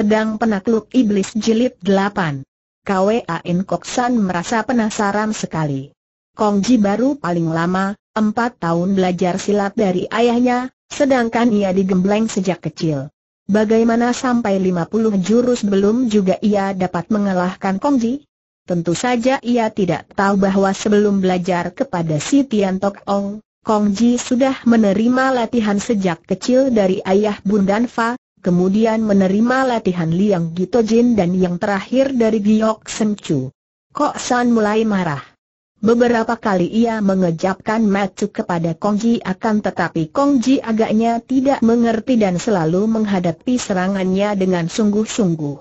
Pedang Penakluk Iblis Jilid 8 KWAN Koksan merasa penasaran sekali. Kongji baru paling lama, empat tahun belajar silat dari ayahnya, sedangkan ia digembleng sejak kecil. Bagaimana sampai 50 jurus belum juga ia dapat mengalahkan Kongji? Tentu saja ia tidak tahu bahwa sebelum belajar kepada si Tian Tok Ong, Kongji sudah menerima latihan sejak kecil dari ayah Bundan Fa, kemudian menerima latihan Liang Gitojin dan yang terakhir dari Giok Senchu. Kok San mulai marah. Beberapa kali ia mengejapkan mata kepada Kongji akan tetapi Kongji agaknya tidak mengerti dan selalu menghadapi serangannya dengan sungguh-sungguh.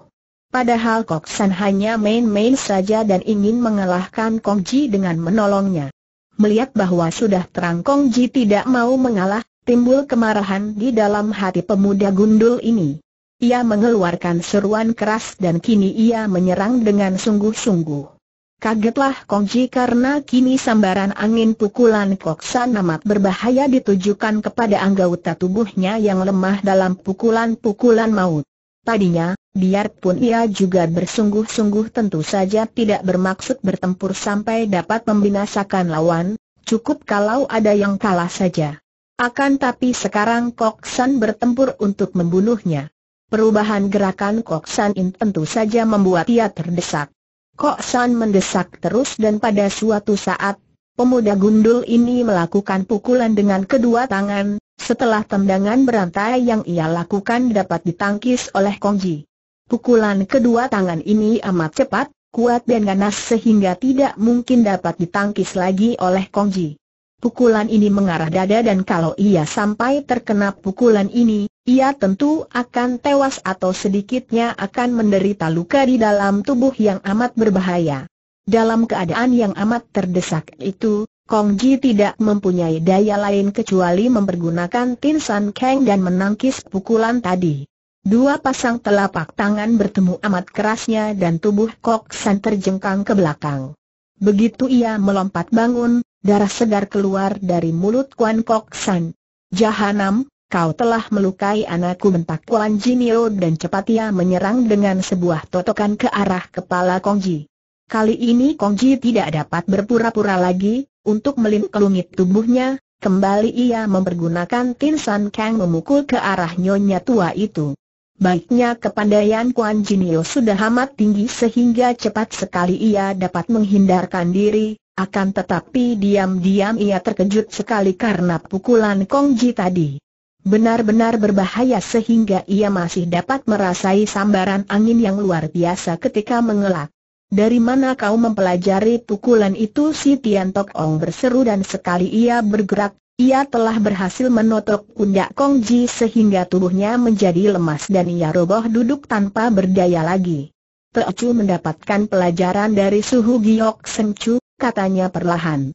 Padahal Kok San hanya main-main saja dan ingin mengalahkan Kongji dengan menolongnya. Melihat bahwa sudah terang Kong Ji tidak mau mengalah, timbul kemarahan di dalam hati pemuda gundul ini. Ia mengeluarkan seruan keras dan kini ia menyerang dengan sungguh-sungguh. Kagetlah Kong Ji karena kini sambaran angin pukulan Koksan amat berbahaya ditujukan kepada anggota tubuhnya yang lemah dalam pukulan-pukulan maut. Tadinya, biarpun ia juga bersungguh-sungguh tentu saja tidak bermaksud bertempur sampai dapat membinasakan lawan, cukup kalau ada yang kalah saja. Akan tapi sekarang Kok San bertempur untuk membunuhnya. Perubahan gerakan Kok San ini tentu saja membuat ia terdesak. Kok San mendesak terus dan pada suatu saat, pemuda gundul ini melakukan pukulan dengan kedua tangan, setelah tendangan berantai yang ia lakukan dapat ditangkis oleh Kongji. Pukulan kedua tangan ini amat cepat, kuat dan ganas sehingga tidak mungkin dapat ditangkis lagi oleh Kongji. Pukulan ini mengarah dada dan kalau ia sampai terkena pukulan ini, ia tentu akan tewas atau sedikitnya akan menderita luka di dalam tubuh yang amat berbahaya. Dalam keadaan yang amat terdesak itu, Kong Ji tidak mempunyai daya lain kecuali mempergunakan Tin San Kang dan menangkis pukulan tadi. Dua pasang telapak tangan bertemu amat kerasnya dan tubuh Kok San terjengkang ke belakang. Begitu ia melompat bangun, darah segar keluar dari mulut Kuan Kok San. Jahanam, kau telah melukai anakku bentak Kuan Jinio dan cepat ia menyerang dengan sebuah totokan ke arah kepala Kong Ji. Kali ini Kong Ji tidak dapat berpura-pura lagi, untuk melingkelungit tubuhnya, kembali ia mempergunakan Tin San Kang memukul ke arah nyonya tua itu. Baiknya kepandaian Kuan Jinio sudah amat tinggi sehingga cepat sekali ia dapat menghindarkan diri, akan tetapi diam-diam ia terkejut sekali karena pukulan Kong Ji tadi. Benar-benar berbahaya sehingga ia masih dapat merasai sambaran angin yang luar biasa ketika mengelak. Dari mana kau mempelajari pukulan itu si Tian Tok Ong berseru dan sekali ia bergerak, ia telah berhasil menotok pundak Kong Ji sehingga tubuhnya menjadi lemas dan ia roboh duduk tanpa berdaya lagi. Teocu mendapatkan pelajaran dari suhu Giok Sencu, katanya perlahan.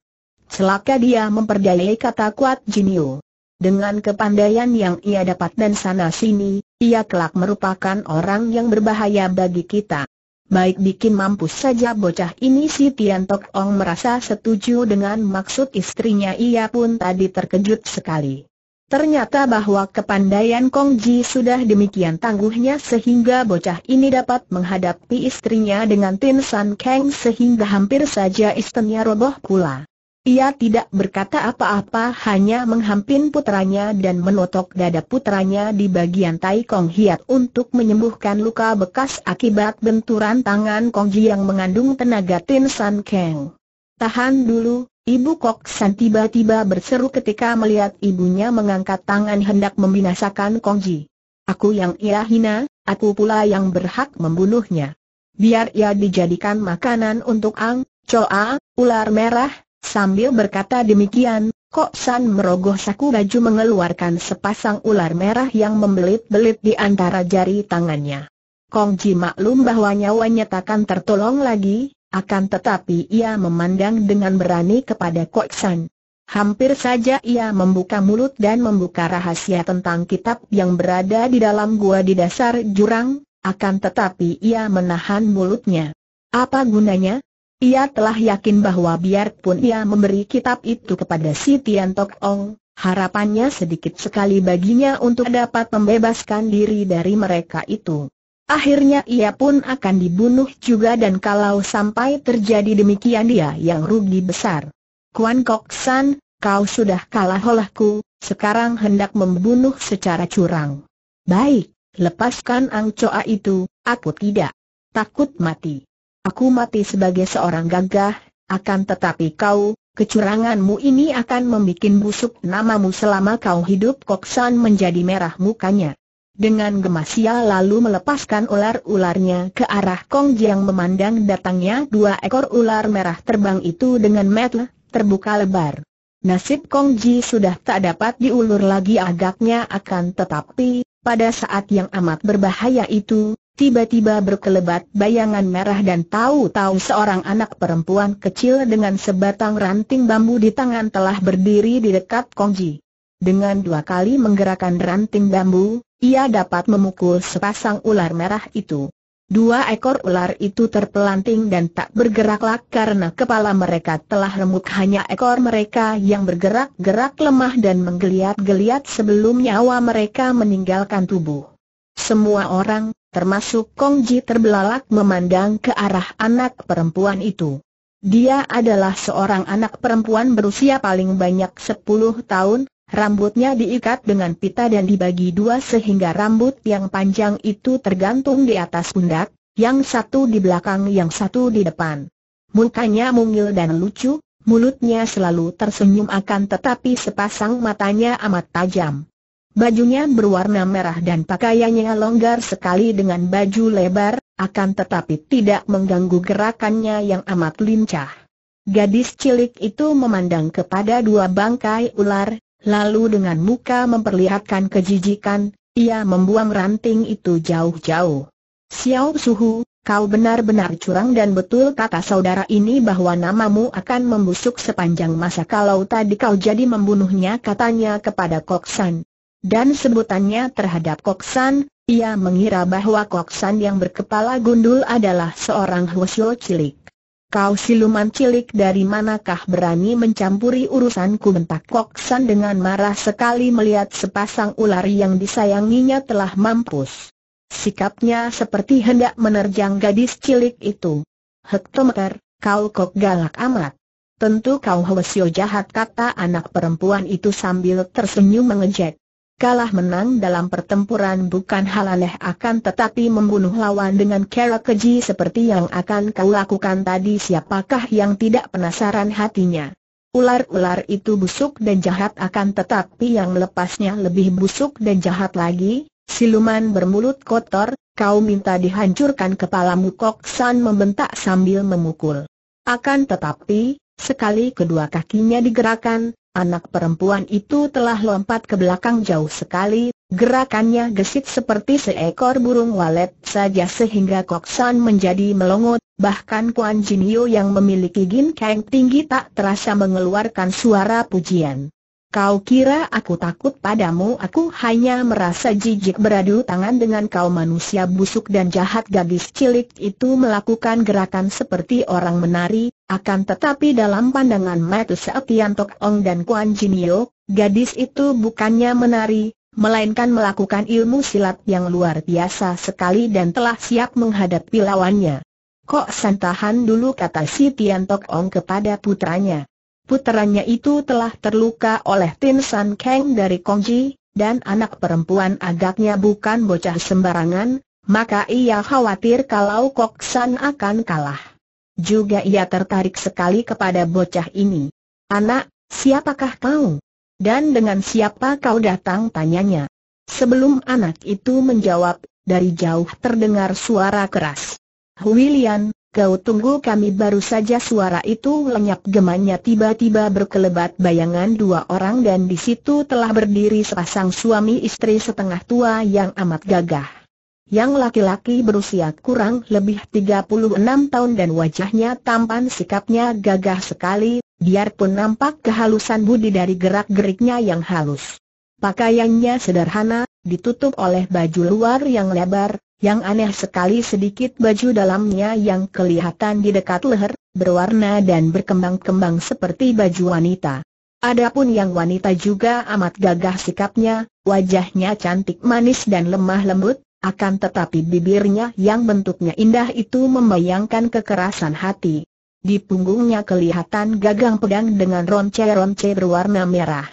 Celaka dia memperdayai kata kuat Jinio. Dengan kepandaian yang ia dapat dan sana sini, ia kelak merupakan orang yang berbahaya bagi kita. Baik bikin mampus saja bocah ini si Tian Tok Ong merasa setuju dengan maksud istrinya ia pun tadi terkejut sekali. Ternyata bahwa kepandaian Kong Ji sudah demikian tangguhnya sehingga bocah ini dapat menghadapi istrinya dengan Tin San Kang sehingga hampir saja istrinya roboh pula. Ia tidak berkata apa-apa hanya menghampin putranya dan menotok dada putranya di bagian Tai Kong Hiat untuk menyembuhkan luka bekas akibat benturan tangan Kong Ji yang mengandung tenaga Tin San Kang. Tahan dulu, Ibu Kok San tiba-tiba berseru ketika melihat ibunya mengangkat tangan hendak membinasakan Kong Ji. Aku yang ia hina, aku pula yang berhak membunuhnya. Biar ia dijadikan makanan untuk Ang, Choa, ular merah, Sambil berkata demikian, Kok San merogoh saku baju mengeluarkan sepasang ular merah yang membelit-belit di antara jari tangannya. Kong Ji maklum bahwa nyawanya takkan tertolong lagi, akan tetapi ia memandang dengan berani kepada Kok San. Hampir saja ia membuka mulut dan membuka rahasia tentang kitab yang berada di dalam gua di dasar jurang, akan tetapi ia menahan mulutnya. Apa gunanya? Ia telah yakin bahwa biarpun ia memberi kitab itu kepada si Tian Tok Ong, harapannya sedikit sekali baginya untuk dapat membebaskan diri dari mereka itu. Akhirnya ia pun akan dibunuh juga dan kalau sampai terjadi demikian dia yang rugi besar. Kuan Kok San, kau sudah kalah olehku, sekarang hendak membunuh secara curang. Baik, lepaskan Ang Choa itu, aku tidak takut mati. Aku mati sebagai seorang gagah, akan tetapi kau, kecuranganmu ini akan membuat busuk namamu selama kau hidup Koksan menjadi merah mukanya. Dengan gemas ia lalu melepaskan ular-ularnya ke arah Kong yang memandang datangnya dua ekor ular merah terbang itu dengan mata terbuka lebar. Nasib Kong Ji sudah tak dapat diulur lagi agaknya akan tetapi, pada saat yang amat berbahaya itu, tiba-tiba berkelebat bayangan merah dan tahu-tahu seorang anak perempuan kecil dengan sebatang ranting bambu di tangan telah berdiri di dekat Kong Ji. Dengan dua kali menggerakkan ranting bambu, ia dapat memukul sepasang ular merah itu. Dua ekor ular itu terpelanting dan tak bergeraklah karena kepala mereka telah remuk hanya ekor mereka yang bergerak-gerak lemah dan menggeliat-geliat sebelum nyawa mereka meninggalkan tubuh. Semua orang, termasuk Kong Ji terbelalak memandang ke arah anak perempuan itu. Dia adalah seorang anak perempuan berusia paling banyak 10 tahun, Rambutnya diikat dengan pita dan dibagi dua sehingga rambut yang panjang itu tergantung di atas pundak, yang satu di belakang yang satu di depan. Mukanya mungil dan lucu, mulutnya selalu tersenyum akan tetapi sepasang matanya amat tajam. Bajunya berwarna merah dan pakaiannya longgar sekali dengan baju lebar, akan tetapi tidak mengganggu gerakannya yang amat lincah. Gadis cilik itu memandang kepada dua bangkai ular, Lalu dengan muka memperlihatkan kejijikan, ia membuang ranting itu jauh-jauh. Xiao Suhu, kau benar-benar curang dan betul kata saudara ini bahwa namamu akan membusuk sepanjang masa kalau tadi kau jadi membunuhnya katanya kepada Koksan. Dan sebutannya terhadap Koksan, ia mengira bahwa Koksan yang berkepala gundul adalah seorang Hwasyo cilik. Kau siluman cilik dari manakah berani mencampuri urusanku bentak Kok dengan marah sekali melihat sepasang ular yang disayanginya telah mampus. Sikapnya seperti hendak menerjang gadis cilik itu. Hektometer, kau kok galak amat. Tentu kau hwasyo jahat kata anak perempuan itu sambil tersenyum mengejek. Kalah menang dalam pertempuran bukan hal aneh akan tetapi membunuh lawan dengan cara keji seperti yang akan kau lakukan tadi siapakah yang tidak penasaran hatinya. Ular-ular itu busuk dan jahat akan tetapi yang melepasnya lebih busuk dan jahat lagi, siluman bermulut kotor, kau minta dihancurkan kepalamu Kok San membentak sambil memukul. Akan tetapi, sekali kedua kakinya digerakkan, Anak perempuan itu telah lompat ke belakang jauh sekali, gerakannya gesit seperti seekor burung walet saja sehingga Koksan menjadi melongot, bahkan Kuan Jinio yang memiliki gin keng tinggi tak terasa mengeluarkan suara pujian. Kau kira aku takut padamu? Aku hanya merasa jijik beradu tangan dengan kau manusia busuk dan jahat. Gadis cilik itu melakukan gerakan seperti orang menari, akan tetapi dalam pandangan Matu Seetian Tok Ong dan Kuan Jinio, gadis itu bukannya menari, melainkan melakukan ilmu silat yang luar biasa sekali dan telah siap menghadapi lawannya. Kok santahan dulu? kata si Tian Tok Ong kepada putranya puteranya itu telah terluka oleh Tin San Kang dari Kongji, dan anak perempuan agaknya bukan bocah sembarangan, maka ia khawatir kalau Kok San akan kalah. Juga ia tertarik sekali kepada bocah ini. Anak, siapakah kau? Dan dengan siapa kau datang tanyanya. Sebelum anak itu menjawab, dari jauh terdengar suara keras. William, Kau tunggu kami baru saja suara itu lenyap gemannya tiba-tiba berkelebat bayangan dua orang dan di situ telah berdiri sepasang suami istri setengah tua yang amat gagah. Yang laki-laki berusia kurang lebih 36 tahun dan wajahnya tampan sikapnya gagah sekali, biarpun nampak kehalusan budi dari gerak-geriknya yang halus. Pakaiannya sederhana, ditutup oleh baju luar yang lebar, yang aneh sekali sedikit baju dalamnya yang kelihatan di dekat leher, berwarna dan berkembang-kembang seperti baju wanita. Adapun yang wanita juga amat gagah sikapnya, wajahnya cantik manis dan lemah lembut, akan tetapi bibirnya yang bentuknya indah itu membayangkan kekerasan hati. Di punggungnya kelihatan gagang pedang dengan ronce-ronce berwarna merah.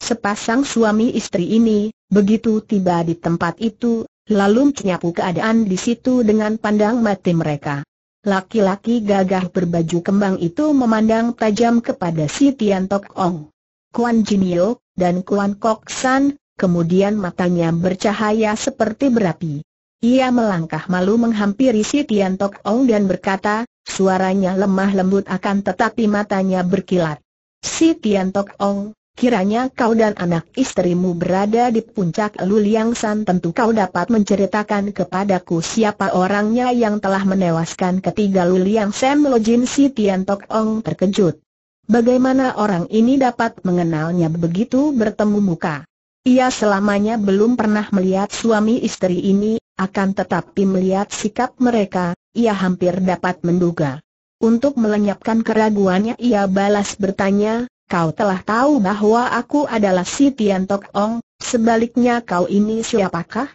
Sepasang suami istri ini, begitu tiba di tempat itu, lalu menyapu keadaan di situ dengan pandang mati mereka. Laki-laki gagah berbaju kembang itu memandang tajam kepada si Tian Tok Ong. Kuan Jinio, dan Kuan Kok San, kemudian matanya bercahaya seperti berapi. Ia melangkah malu menghampiri si Tian Tok Ong dan berkata, suaranya lemah lembut akan tetapi matanya berkilat. Si Tian Tok Ong, kiranya kau dan anak istrimu berada di puncak Luliang San tentu kau dapat menceritakan kepadaku siapa orangnya yang telah menewaskan ketiga Luliang Sam Lojin si Tian Tok Ong terkejut. Bagaimana orang ini dapat mengenalnya begitu bertemu muka? Ia selamanya belum pernah melihat suami istri ini, akan tetapi melihat sikap mereka, ia hampir dapat menduga. Untuk melenyapkan keraguannya ia balas bertanya, kau telah tahu bahwa aku adalah si Tian Tok Ong, sebaliknya kau ini siapakah?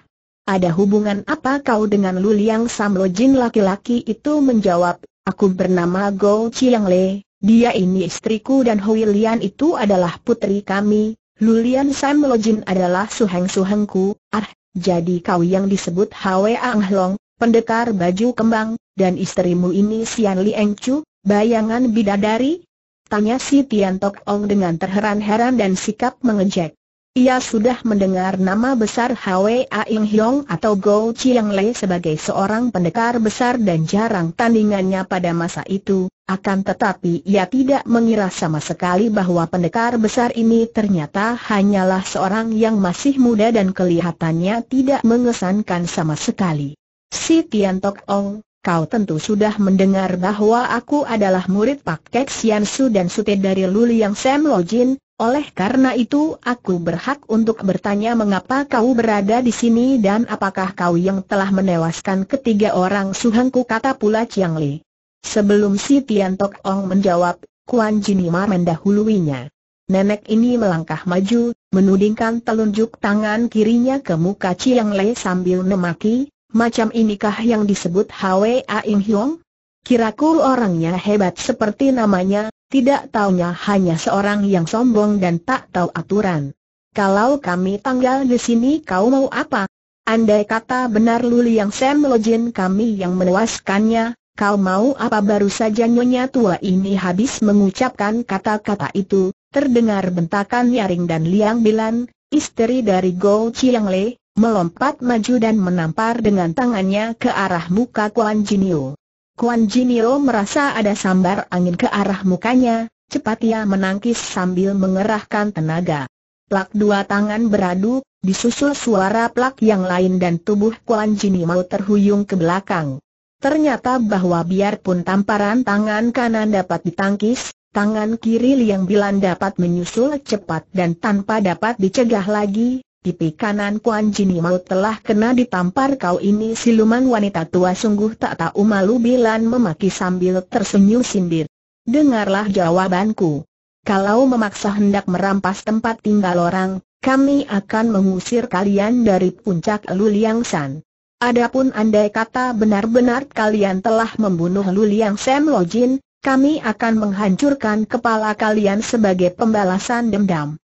Ada hubungan apa kau dengan Luliang Samlojin laki-laki itu menjawab, aku bernama Go Chiang Le, dia ini istriku dan Hui Lian itu adalah putri kami, Lulian Sam Lojin adalah suheng-suhengku, ah, jadi kau yang disebut Hwa Ang Long, pendekar baju kembang, dan istrimu ini Sian Li Eng Chu, bayangan bidadari? Tanya si Tian Tok Ong dengan terheran-heran dan sikap mengejek. Ia sudah mendengar nama besar Hwa Ing Hiong atau Go Chiang Le sebagai seorang pendekar besar dan jarang tandingannya pada masa itu, akan tetapi ia tidak mengira sama sekali bahwa pendekar besar ini ternyata hanyalah seorang yang masih muda dan kelihatannya tidak mengesankan sama sekali. Si Tian Tok Ong, kau tentu sudah mendengar bahwa aku adalah murid Pak Kek Sian Su dan Sute dari Luliang Sam Lojin, oleh karena itu aku berhak untuk bertanya mengapa kau berada di sini dan apakah kau yang telah menewaskan ketiga orang suhengku kata pula Chiang Li. Sebelum si Tian Tok Ong menjawab, Kuan Jinima mendahuluinya. Nenek ini melangkah maju, menudingkan telunjuk tangan kirinya ke muka Chiang Le sambil memaki, macam inikah yang disebut Hwa Ing Hiong? Kiraku orangnya hebat seperti namanya, tidak taunya hanya seorang yang sombong dan tak tahu aturan. Kalau kami tinggal di sini kau mau apa? Andai kata benar Luli yang Sam Lojin kami yang menewaskannya, Kau mau apa baru saja nyonya tua ini habis mengucapkan kata-kata itu, terdengar bentakan nyaring dan Liang Bilan, istri dari Go Chiang Le, melompat maju dan menampar dengan tangannya ke arah muka Kuan Jinio. Kuan Jinio merasa ada sambar angin ke arah mukanya, cepat ia menangkis sambil mengerahkan tenaga. Plak dua tangan beradu, disusul suara plak yang lain dan tubuh Kuan Jinio terhuyung ke belakang. Ternyata bahwa biarpun tamparan tangan kanan dapat ditangkis, tangan kiri Liang Bilan dapat menyusul cepat dan tanpa dapat dicegah lagi, pipi kanan Kuan Jini mau telah kena ditampar kau ini siluman wanita tua sungguh tak tahu malu Bilan memaki sambil tersenyum sindir. Dengarlah jawabanku. Kalau memaksa hendak merampas tempat tinggal orang, kami akan mengusir kalian dari puncak Luliang San. Adapun andai kata benar-benar kalian telah membunuh Luliang Sam Lojin, kami akan menghancurkan kepala kalian sebagai pembalasan dendam.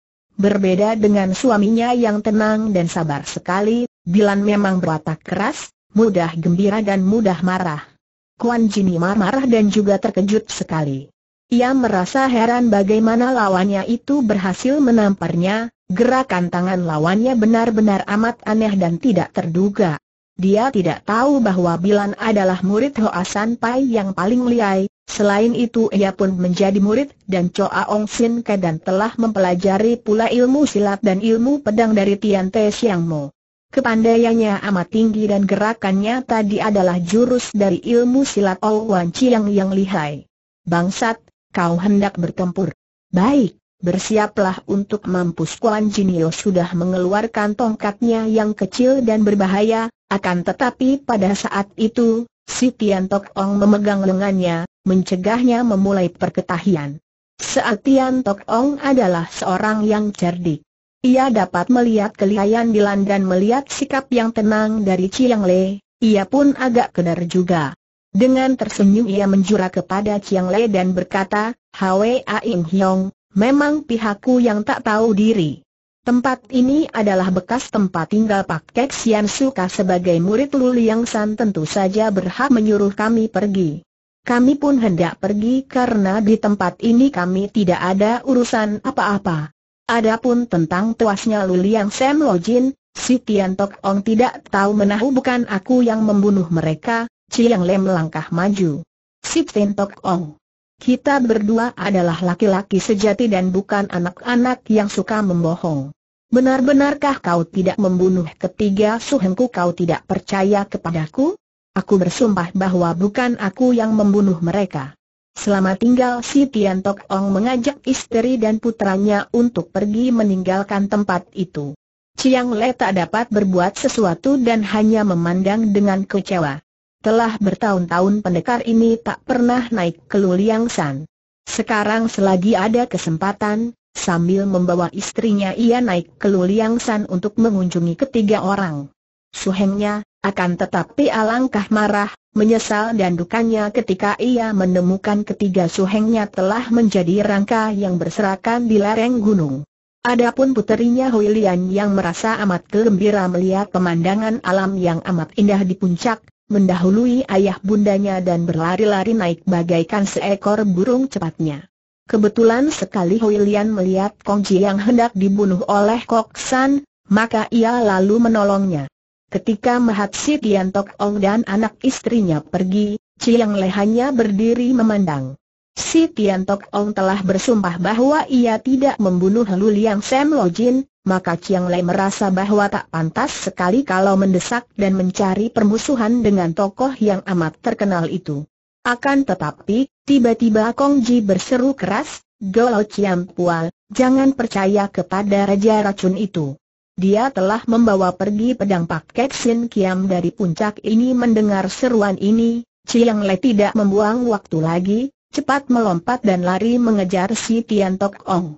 Berbeda dengan suaminya yang tenang dan sabar sekali, Bilan memang berwatak keras, mudah gembira dan mudah marah. Kuan Jini marah dan juga terkejut sekali. Ia merasa heran bagaimana lawannya itu berhasil menamparnya, gerakan tangan lawannya benar-benar amat aneh dan tidak terduga. Dia tidak tahu bahwa Bilan adalah murid Hoa San Pai yang paling liai, selain itu ia pun menjadi murid dan Choa Ong Sin Ke dan telah mempelajari pula ilmu silat dan ilmu pedang dari Tian Te Siang Mo. Kepandaiannya amat tinggi dan gerakannya tadi adalah jurus dari ilmu silat Ol Wan Chiang yang lihai. Bangsat, kau hendak bertempur. Baik, bersiaplah untuk mampus Kuan Jinio sudah mengeluarkan tongkatnya yang kecil dan berbahaya, akan tetapi pada saat itu, si Tian Tok Ong memegang lengannya, mencegahnya memulai perketahian. Saat Tian Tok Ong adalah seorang yang cerdik. Ia dapat melihat kelihayan Dilan dan melihat sikap yang tenang dari Chiang Le, ia pun agak kedar juga. Dengan tersenyum ia menjura kepada Chiang Le dan berkata, Hwa Ing Hiong, memang pihakku yang tak tahu diri. Tempat ini adalah bekas tempat tinggal Pak Kek Sian Suka sebagai murid Lu Liang San tentu saja berhak menyuruh kami pergi. Kami pun hendak pergi karena di tempat ini kami tidak ada urusan apa-apa. Adapun tentang tuasnya Luliang Sam Lojin, si Tian Tok Ong tidak tahu menahu bukan aku yang membunuh mereka, Chiang Lem melangkah maju. Si Tian Tok Ong. Kita berdua adalah laki-laki sejati dan bukan anak-anak yang suka membohong. Benar-benarkah kau tidak membunuh ketiga suhengku kau tidak percaya kepadaku? Aku bersumpah bahwa bukan aku yang membunuh mereka. Selama tinggal si Tian Tok Ong mengajak istri dan putranya untuk pergi meninggalkan tempat itu. Chiang Le tak dapat berbuat sesuatu dan hanya memandang dengan kecewa. Telah bertahun-tahun pendekar ini tak pernah naik ke Luliang San. Sekarang selagi ada kesempatan, sambil membawa istrinya ia naik ke Luliang San untuk mengunjungi ketiga orang. Suhengnya, akan tetapi alangkah marah, menyesal dan dukanya ketika ia menemukan ketiga suhengnya telah menjadi rangka yang berserakan di lereng gunung. Adapun puterinya Huilian yang merasa amat gembira melihat pemandangan alam yang amat indah di puncak, mendahului ayah bundanya dan berlari-lari naik bagaikan seekor burung cepatnya. Kebetulan sekali Huilian melihat Kongji yang hendak dibunuh oleh Kok San, maka ia lalu menolongnya. Ketika Mahat Si Tian Tok Ong dan anak istrinya pergi, Chiang Le hanya berdiri memandang. Si Tian Tok Ong telah bersumpah bahwa ia tidak membunuh Lu Liang Sam Lo Jin, maka Chiang Le merasa bahwa tak pantas sekali kalau mendesak dan mencari permusuhan dengan tokoh yang amat terkenal itu. Akan tetapi, tiba-tiba Kong Ji berseru keras, Golo Chiam Pual, jangan percaya kepada Raja Racun itu. Dia telah membawa pergi pedang Pak Kek Sin Kiam dari puncak ini mendengar seruan ini, Chiang Le tidak membuang waktu lagi, cepat melompat dan lari mengejar si Tian Tok Ong.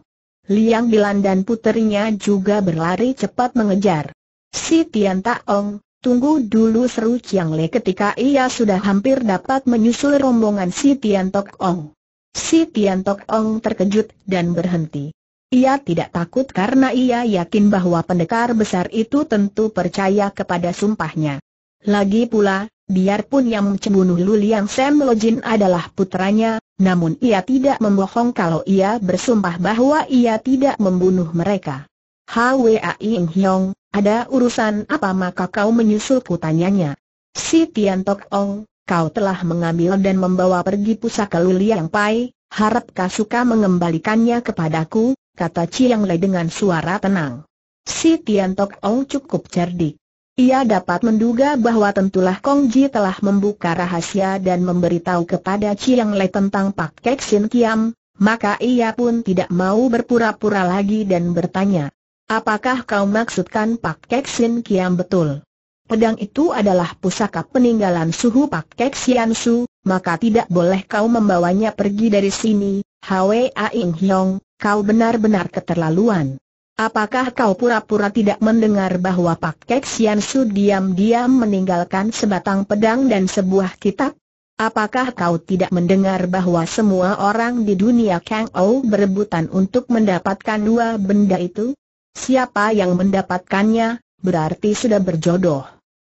Liang Bilan dan puterinya juga berlari cepat mengejar. Si Tian Tak Ong, tunggu dulu seru Chiang Le ketika ia sudah hampir dapat menyusul rombongan si Tian Tok Ong. Si Tian Tok Ong terkejut dan berhenti. Ia tidak takut karena ia yakin bahwa pendekar besar itu tentu percaya kepada sumpahnya. Lagi pula, biarpun yang membunuh Luliang Sam Lojin adalah putranya, namun ia tidak membohong kalau ia bersumpah bahwa ia tidak membunuh mereka. Hwa Ing Hyong, ada urusan apa maka kau menyusul tanyanya. Si Tian Tok Ong, kau telah mengambil dan membawa pergi pusaka Luliang Pai, harap kau suka mengembalikannya kepadaku, kata Chiang Lei dengan suara tenang. Si Tian Tok Ong cukup cerdik. Ia dapat menduga bahwa tentulah Kong Ji telah membuka rahasia dan memberitahu kepada Chiang Lei tentang Pak Kek Sin Kiam, maka ia pun tidak mau berpura-pura lagi dan bertanya, Apakah kau maksudkan Pak Kek Sin Kiam betul? Pedang itu adalah pusaka peninggalan suhu Pak Kek Sian Su, maka tidak boleh kau membawanya pergi dari sini, Hwa Ing Hyong, kau benar-benar keterlaluan. Apakah kau pura-pura tidak mendengar bahwa Pak Kek Sian Su diam-diam meninggalkan sebatang pedang dan sebuah kitab? Apakah kau tidak mendengar bahwa semua orang di dunia Kang Ou berebutan untuk mendapatkan dua benda itu? Siapa yang mendapatkannya, berarti sudah berjodoh.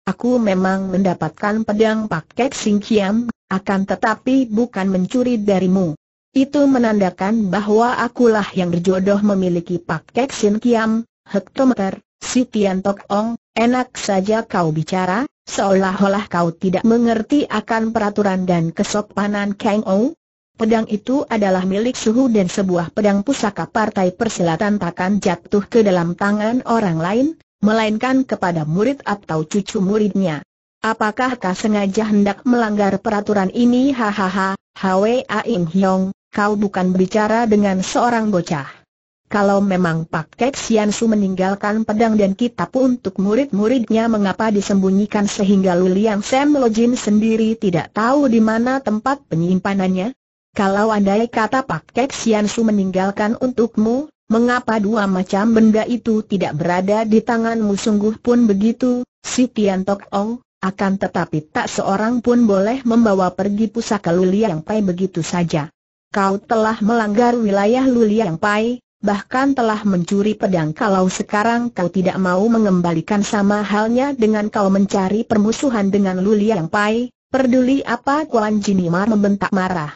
Aku memang mendapatkan pedang Pak Kek Sing Kiam, akan tetapi bukan mencuri darimu. Itu menandakan bahwa akulah yang berjodoh memiliki Pak Kek Sin Kiam, hektometer, si Tian Tok Ong, enak saja kau bicara, seolah-olah kau tidak mengerti akan peraturan dan kesopanan Kang Ou. Pedang itu adalah milik suhu dan sebuah pedang pusaka partai persilatan takkan jatuh ke dalam tangan orang lain, melainkan kepada murid atau cucu muridnya. Apakah kau sengaja hendak melanggar peraturan ini hahaha, Hwa Ing Hyong, kau bukan bicara dengan seorang bocah. Kalau memang Pak Kek Sian Su meninggalkan pedang dan kitab untuk murid-muridnya mengapa disembunyikan sehingga Luliang Sam Lojin sendiri tidak tahu di mana tempat penyimpanannya? Kalau andai kata Pak Kek Sian Su meninggalkan untukmu, mengapa dua macam benda itu tidak berada di tanganmu sungguh pun begitu, si Tian Tok Ong, akan tetapi tak seorang pun boleh membawa pergi pusaka Luliang Pai begitu saja. Kau telah melanggar wilayah Luliang Pai, bahkan telah mencuri pedang kalau sekarang kau tidak mau mengembalikan sama halnya dengan kau mencari permusuhan dengan Luliang Pai, peduli apa Kuan Jinimar membentak marah.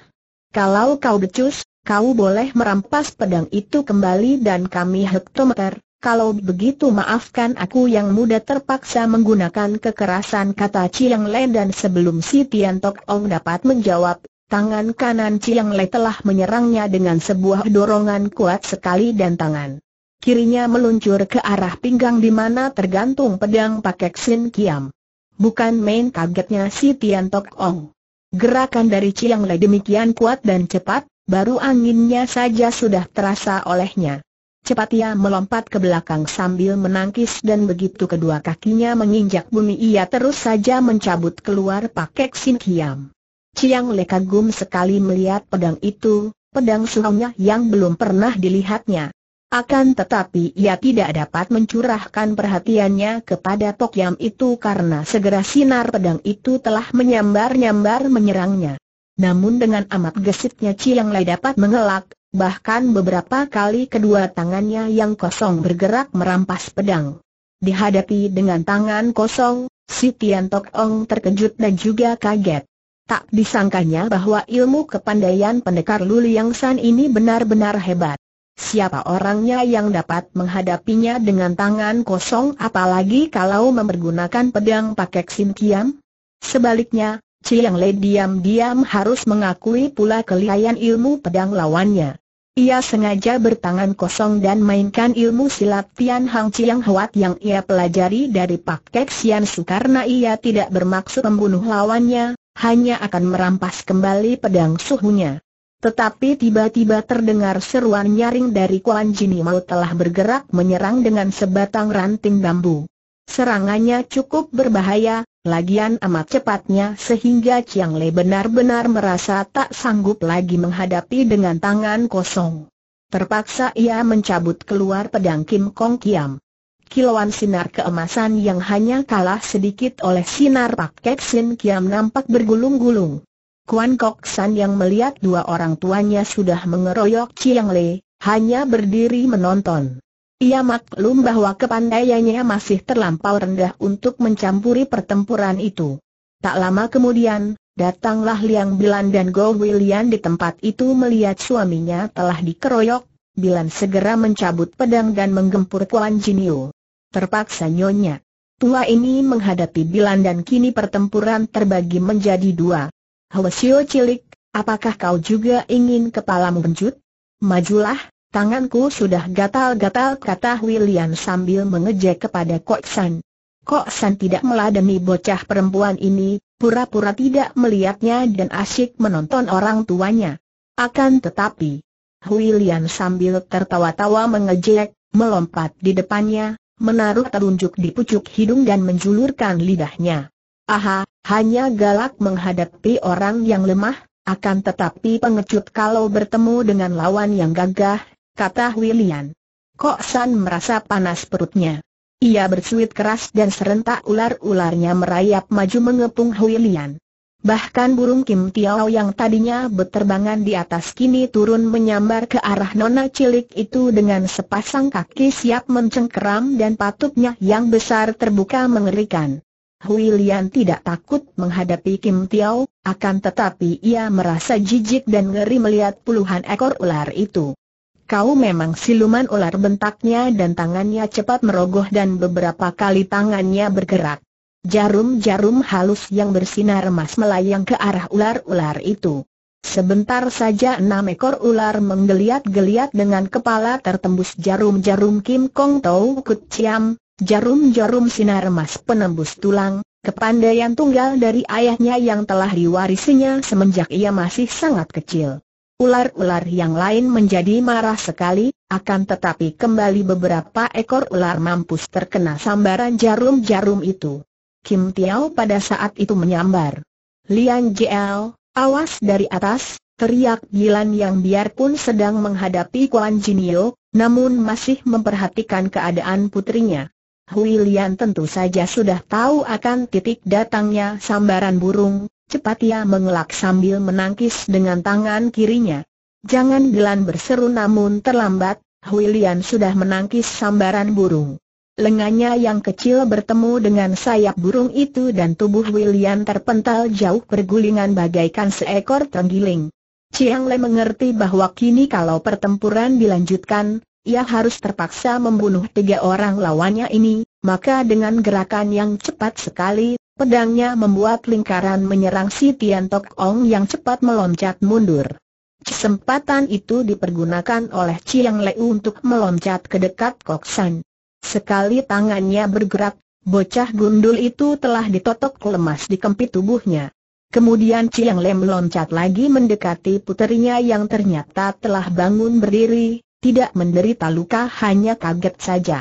Kalau kau becus, kau boleh merampas pedang itu kembali dan kami hektometer, kalau begitu maafkan aku yang muda terpaksa menggunakan kekerasan kata Chiang Le dan sebelum si Tian Tok Ong dapat menjawab, tangan kanan Chiang Le telah menyerangnya dengan sebuah dorongan kuat sekali dan tangan kirinya meluncur ke arah pinggang di mana tergantung pedang pakai Sin Kiam. Bukan main kagetnya si Tian Tok Ong. Gerakan dari Chiang Le demikian kuat dan cepat, baru anginnya saja sudah terasa olehnya. Cepat ia melompat ke belakang sambil menangkis dan begitu kedua kakinya menginjak bumi ia terus saja mencabut keluar pakai Sin Kiam. Chiang Le kagum sekali melihat pedang itu, pedang suhunya yang belum pernah dilihatnya. Akan tetapi ia tidak dapat mencurahkan perhatiannya kepada Tok Yam itu karena segera sinar pedang itu telah menyambar-nyambar menyerangnya. Namun dengan amat gesitnya Chiang Lai dapat mengelak, bahkan beberapa kali kedua tangannya yang kosong bergerak merampas pedang. Dihadapi dengan tangan kosong, si Tian Tok Ong terkejut dan juga kaget. Tak disangkanya bahwa ilmu kepandaian pendekar Luliang San ini benar-benar hebat. Siapa orangnya yang dapat menghadapinya dengan tangan kosong apalagi kalau mempergunakan pedang pakai Xin Kiam? Sebaliknya, Chiang Le diam-diam harus mengakui pula kelihayan ilmu pedang lawannya. Ia sengaja bertangan kosong dan mainkan ilmu silat Tian Hang Chiang Huat yang ia pelajari dari Pak Kek Sian Su karena ia tidak bermaksud membunuh lawannya, hanya akan merampas kembali pedang suhunya. Tetapi tiba-tiba terdengar seruan nyaring dari Kuan Jini Mau telah bergerak menyerang dengan sebatang ranting bambu. Serangannya cukup berbahaya, lagian amat cepatnya sehingga Chiang Le benar-benar merasa tak sanggup lagi menghadapi dengan tangan kosong. Terpaksa ia mencabut keluar pedang Kim Kong Kiam. Kilauan sinar keemasan yang hanya kalah sedikit oleh sinar Pak Kek Sin Kiam nampak bergulung-gulung. Kuan Kok San yang melihat dua orang tuanya sudah mengeroyok Chiang Le, hanya berdiri menonton. Ia maklum bahwa kepandaiannya masih terlampau rendah untuk mencampuri pertempuran itu. Tak lama kemudian, datanglah Liang Bilan dan Go William di tempat itu melihat suaminya telah dikeroyok, Bilan segera mencabut pedang dan menggempur Kuan Jinio. Terpaksa nyonya. Tua ini menghadapi Bilan dan kini pertempuran terbagi menjadi dua. Hwasyo cilik, apakah kau juga ingin kepalamu bencut? Majulah, Tanganku sudah gatal-gatal kata William sambil mengejek kepada Kok San. Kok San tidak meladeni bocah perempuan ini, pura-pura tidak melihatnya dan asyik menonton orang tuanya. Akan tetapi, William sambil tertawa-tawa mengejek, melompat di depannya, menaruh telunjuk di pucuk hidung dan menjulurkan lidahnya. Aha, hanya galak menghadapi orang yang lemah, akan tetapi pengecut kalau bertemu dengan lawan yang gagah, kata William. Kok San merasa panas perutnya. Ia bersuit keras dan serentak ular-ularnya merayap maju mengepung William. Bahkan burung Kim Tiao yang tadinya berterbangan di atas kini turun menyambar ke arah nona cilik itu dengan sepasang kaki siap mencengkeram dan patutnya yang besar terbuka mengerikan. William tidak takut menghadapi Kim Tiao, akan tetapi ia merasa jijik dan ngeri melihat puluhan ekor ular itu. Kau memang siluman ular bentaknya dan tangannya cepat merogoh dan beberapa kali tangannya bergerak. Jarum-jarum halus yang bersinar emas melayang ke arah ular-ular itu. Sebentar saja enam ekor ular menggeliat-geliat dengan kepala tertembus jarum-jarum Kim Kong Tau Kut Chiam, jarum-jarum sinar emas penembus tulang, kepandaian tunggal dari ayahnya yang telah diwarisinya semenjak ia masih sangat kecil. Ular-ular yang lain menjadi marah sekali, akan tetapi kembali beberapa ekor ular mampus terkena sambaran jarum-jarum itu. Kim Tiao pada saat itu menyambar. Lian JL, awas dari atas, teriak Gilan yang biarpun sedang menghadapi Kuan Jinio, namun masih memperhatikan keadaan putrinya. Hui Lian tentu saja sudah tahu akan titik datangnya sambaran burung, cepat ia mengelak sambil menangkis dengan tangan kirinya. Jangan Dilan berseru namun terlambat, Hui Lian sudah menangkis sambaran burung. Lengannya yang kecil bertemu dengan sayap burung itu dan tubuh William terpental jauh pergulingan bagaikan seekor tenggiling. Chiang Le mengerti bahwa kini kalau pertempuran dilanjutkan, ia harus terpaksa membunuh tiga orang lawannya ini, maka dengan gerakan yang cepat sekali, pedangnya membuat lingkaran menyerang si Tian Tok Ong yang cepat meloncat mundur. Kesempatan itu dipergunakan oleh Chiang Le untuk meloncat ke dekat Kok San. Sekali tangannya bergerak, bocah gundul itu telah ditotok lemas di kempit tubuhnya. Kemudian Chiang Lem meloncat lagi mendekati puterinya yang ternyata telah bangun berdiri, tidak menderita luka hanya kaget saja.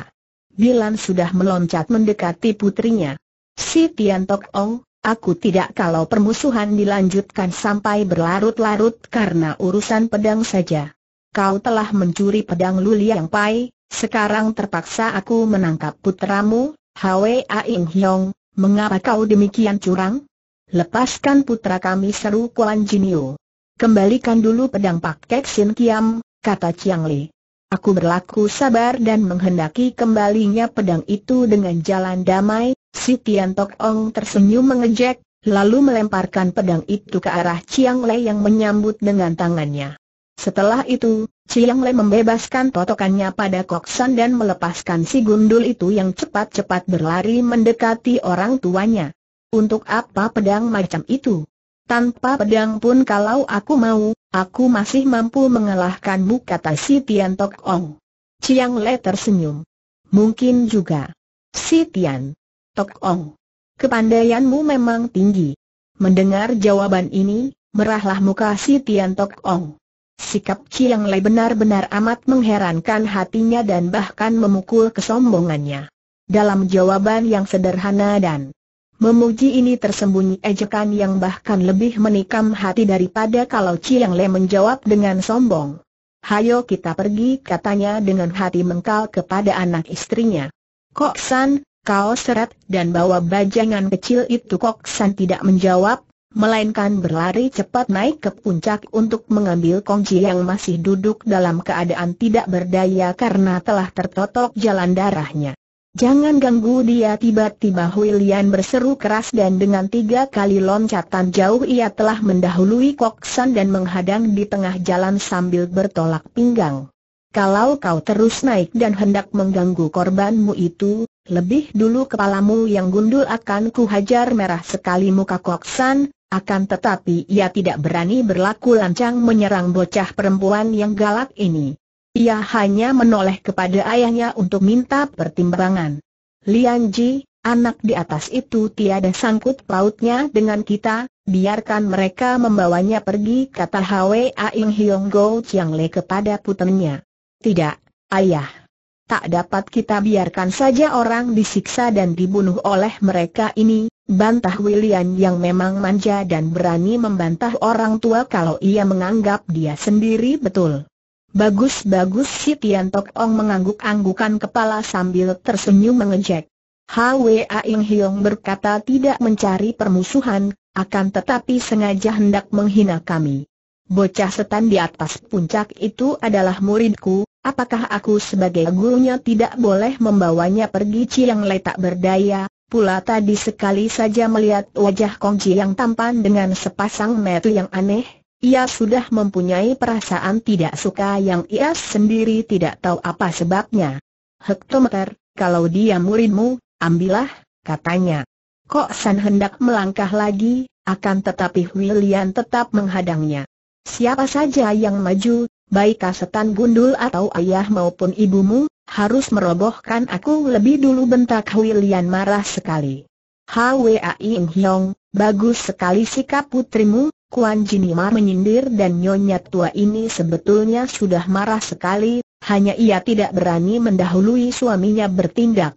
Bilan sudah meloncat mendekati putrinya. Si Tian Tok Ong, aku tidak kalau permusuhan dilanjutkan sampai berlarut-larut karena urusan pedang saja. Kau telah mencuri pedang Luli yang Pai, sekarang terpaksa aku menangkap putramu, Hwa Ing Hyong, mengapa kau demikian curang? Lepaskan putra kami seru Kuan Jinio. Kembalikan dulu pedang Pak Kek Sin Kiam, kata Chiang Li. Aku berlaku sabar dan menghendaki kembalinya pedang itu dengan jalan damai, si Tian Tok Ong tersenyum mengejek, lalu melemparkan pedang itu ke arah Chiang Li yang menyambut dengan tangannya. Setelah itu, Chiang Le membebaskan totokannya pada Koksan dan melepaskan si gundul itu yang cepat-cepat berlari mendekati orang tuanya. Untuk apa pedang macam itu? Tanpa pedang pun kalau aku mau, aku masih mampu mengalahkanmu kata si Tian Tok Ong. Chiang Le tersenyum. Mungkin juga. Si Tian Tok Ong. Kepandaianmu memang tinggi. Mendengar jawaban ini, merahlah muka si Tian Tok Ong. Sikap Chiang Lai benar-benar amat mengherankan hatinya dan bahkan memukul kesombongannya. Dalam jawaban yang sederhana dan memuji ini tersembunyi ejekan yang bahkan lebih menikam hati daripada kalau Chiang Lai menjawab dengan sombong. Hayo kita pergi katanya dengan hati mengkal kepada anak istrinya. Kok San, kau seret dan bawa bajangan kecil itu Kok San tidak menjawab, melainkan berlari cepat naik ke puncak untuk mengambil Kongji yang masih duduk dalam keadaan tidak berdaya karena telah tertotok jalan darahnya. Jangan ganggu dia tiba-tiba Huilian berseru keras dan dengan tiga kali loncatan jauh ia telah mendahului Koksan dan menghadang di tengah jalan sambil bertolak pinggang. Kalau kau terus naik dan hendak mengganggu korbanmu itu, lebih dulu kepalamu yang gundul akan kuhajar merah sekali muka Koksan, akan tetapi ia tidak berani berlaku lancang menyerang bocah perempuan yang galak ini. Ia hanya menoleh kepada ayahnya untuk minta pertimbangan. Lian Ji, anak di atas itu tiada sangkut pautnya dengan kita, biarkan mereka membawanya pergi kata Hwa Ing Hiong Go Chiang Le kepada puternya. Tidak, ayah. Tak dapat kita biarkan saja orang disiksa dan dibunuh oleh mereka ini, Bantah William yang memang manja dan berani membantah orang tua kalau ia menganggap dia sendiri betul. Bagus-bagus si Tian Tok Ong mengangguk-anggukan kepala sambil tersenyum mengejek. Hwa Ing Hiong berkata tidak mencari permusuhan, akan tetapi sengaja hendak menghina kami. Bocah setan di atas puncak itu adalah muridku, apakah aku sebagai gurunya tidak boleh membawanya pergi Ciang letak berdaya, Pula tadi sekali saja melihat wajah Kongji yang tampan dengan sepasang mata yang aneh, ia sudah mempunyai perasaan tidak suka yang ia sendiri tidak tahu apa sebabnya. Hektometer, kalau dia muridmu, ambillah, katanya. Kok San hendak melangkah lagi, akan tetapi William tetap menghadangnya. Siapa saja yang maju, baik kasetan gundul atau ayah maupun ibumu, harus merobohkan aku lebih dulu bentak William marah sekali. Hwa Ing Hyong, bagus sekali sikap putrimu, Kuan Jinima menyindir dan nyonya tua ini sebetulnya sudah marah sekali, hanya ia tidak berani mendahului suaminya bertindak.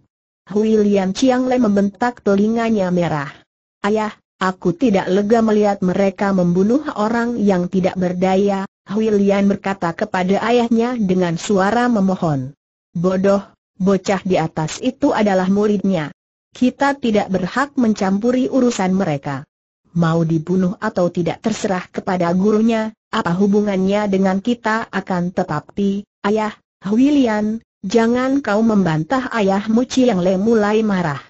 William Chiang Le membentak telinganya merah. Ayah, aku tidak lega melihat mereka membunuh orang yang tidak berdaya, Huilian berkata kepada ayahnya dengan suara memohon. Bodoh, bocah di atas itu adalah muridnya. Kita tidak berhak mencampuri urusan mereka. Mau dibunuh atau tidak terserah kepada gurunya, apa hubungannya dengan kita akan tetapi, ayah, William, jangan kau membantah ayahmu Ciang Le mulai marah.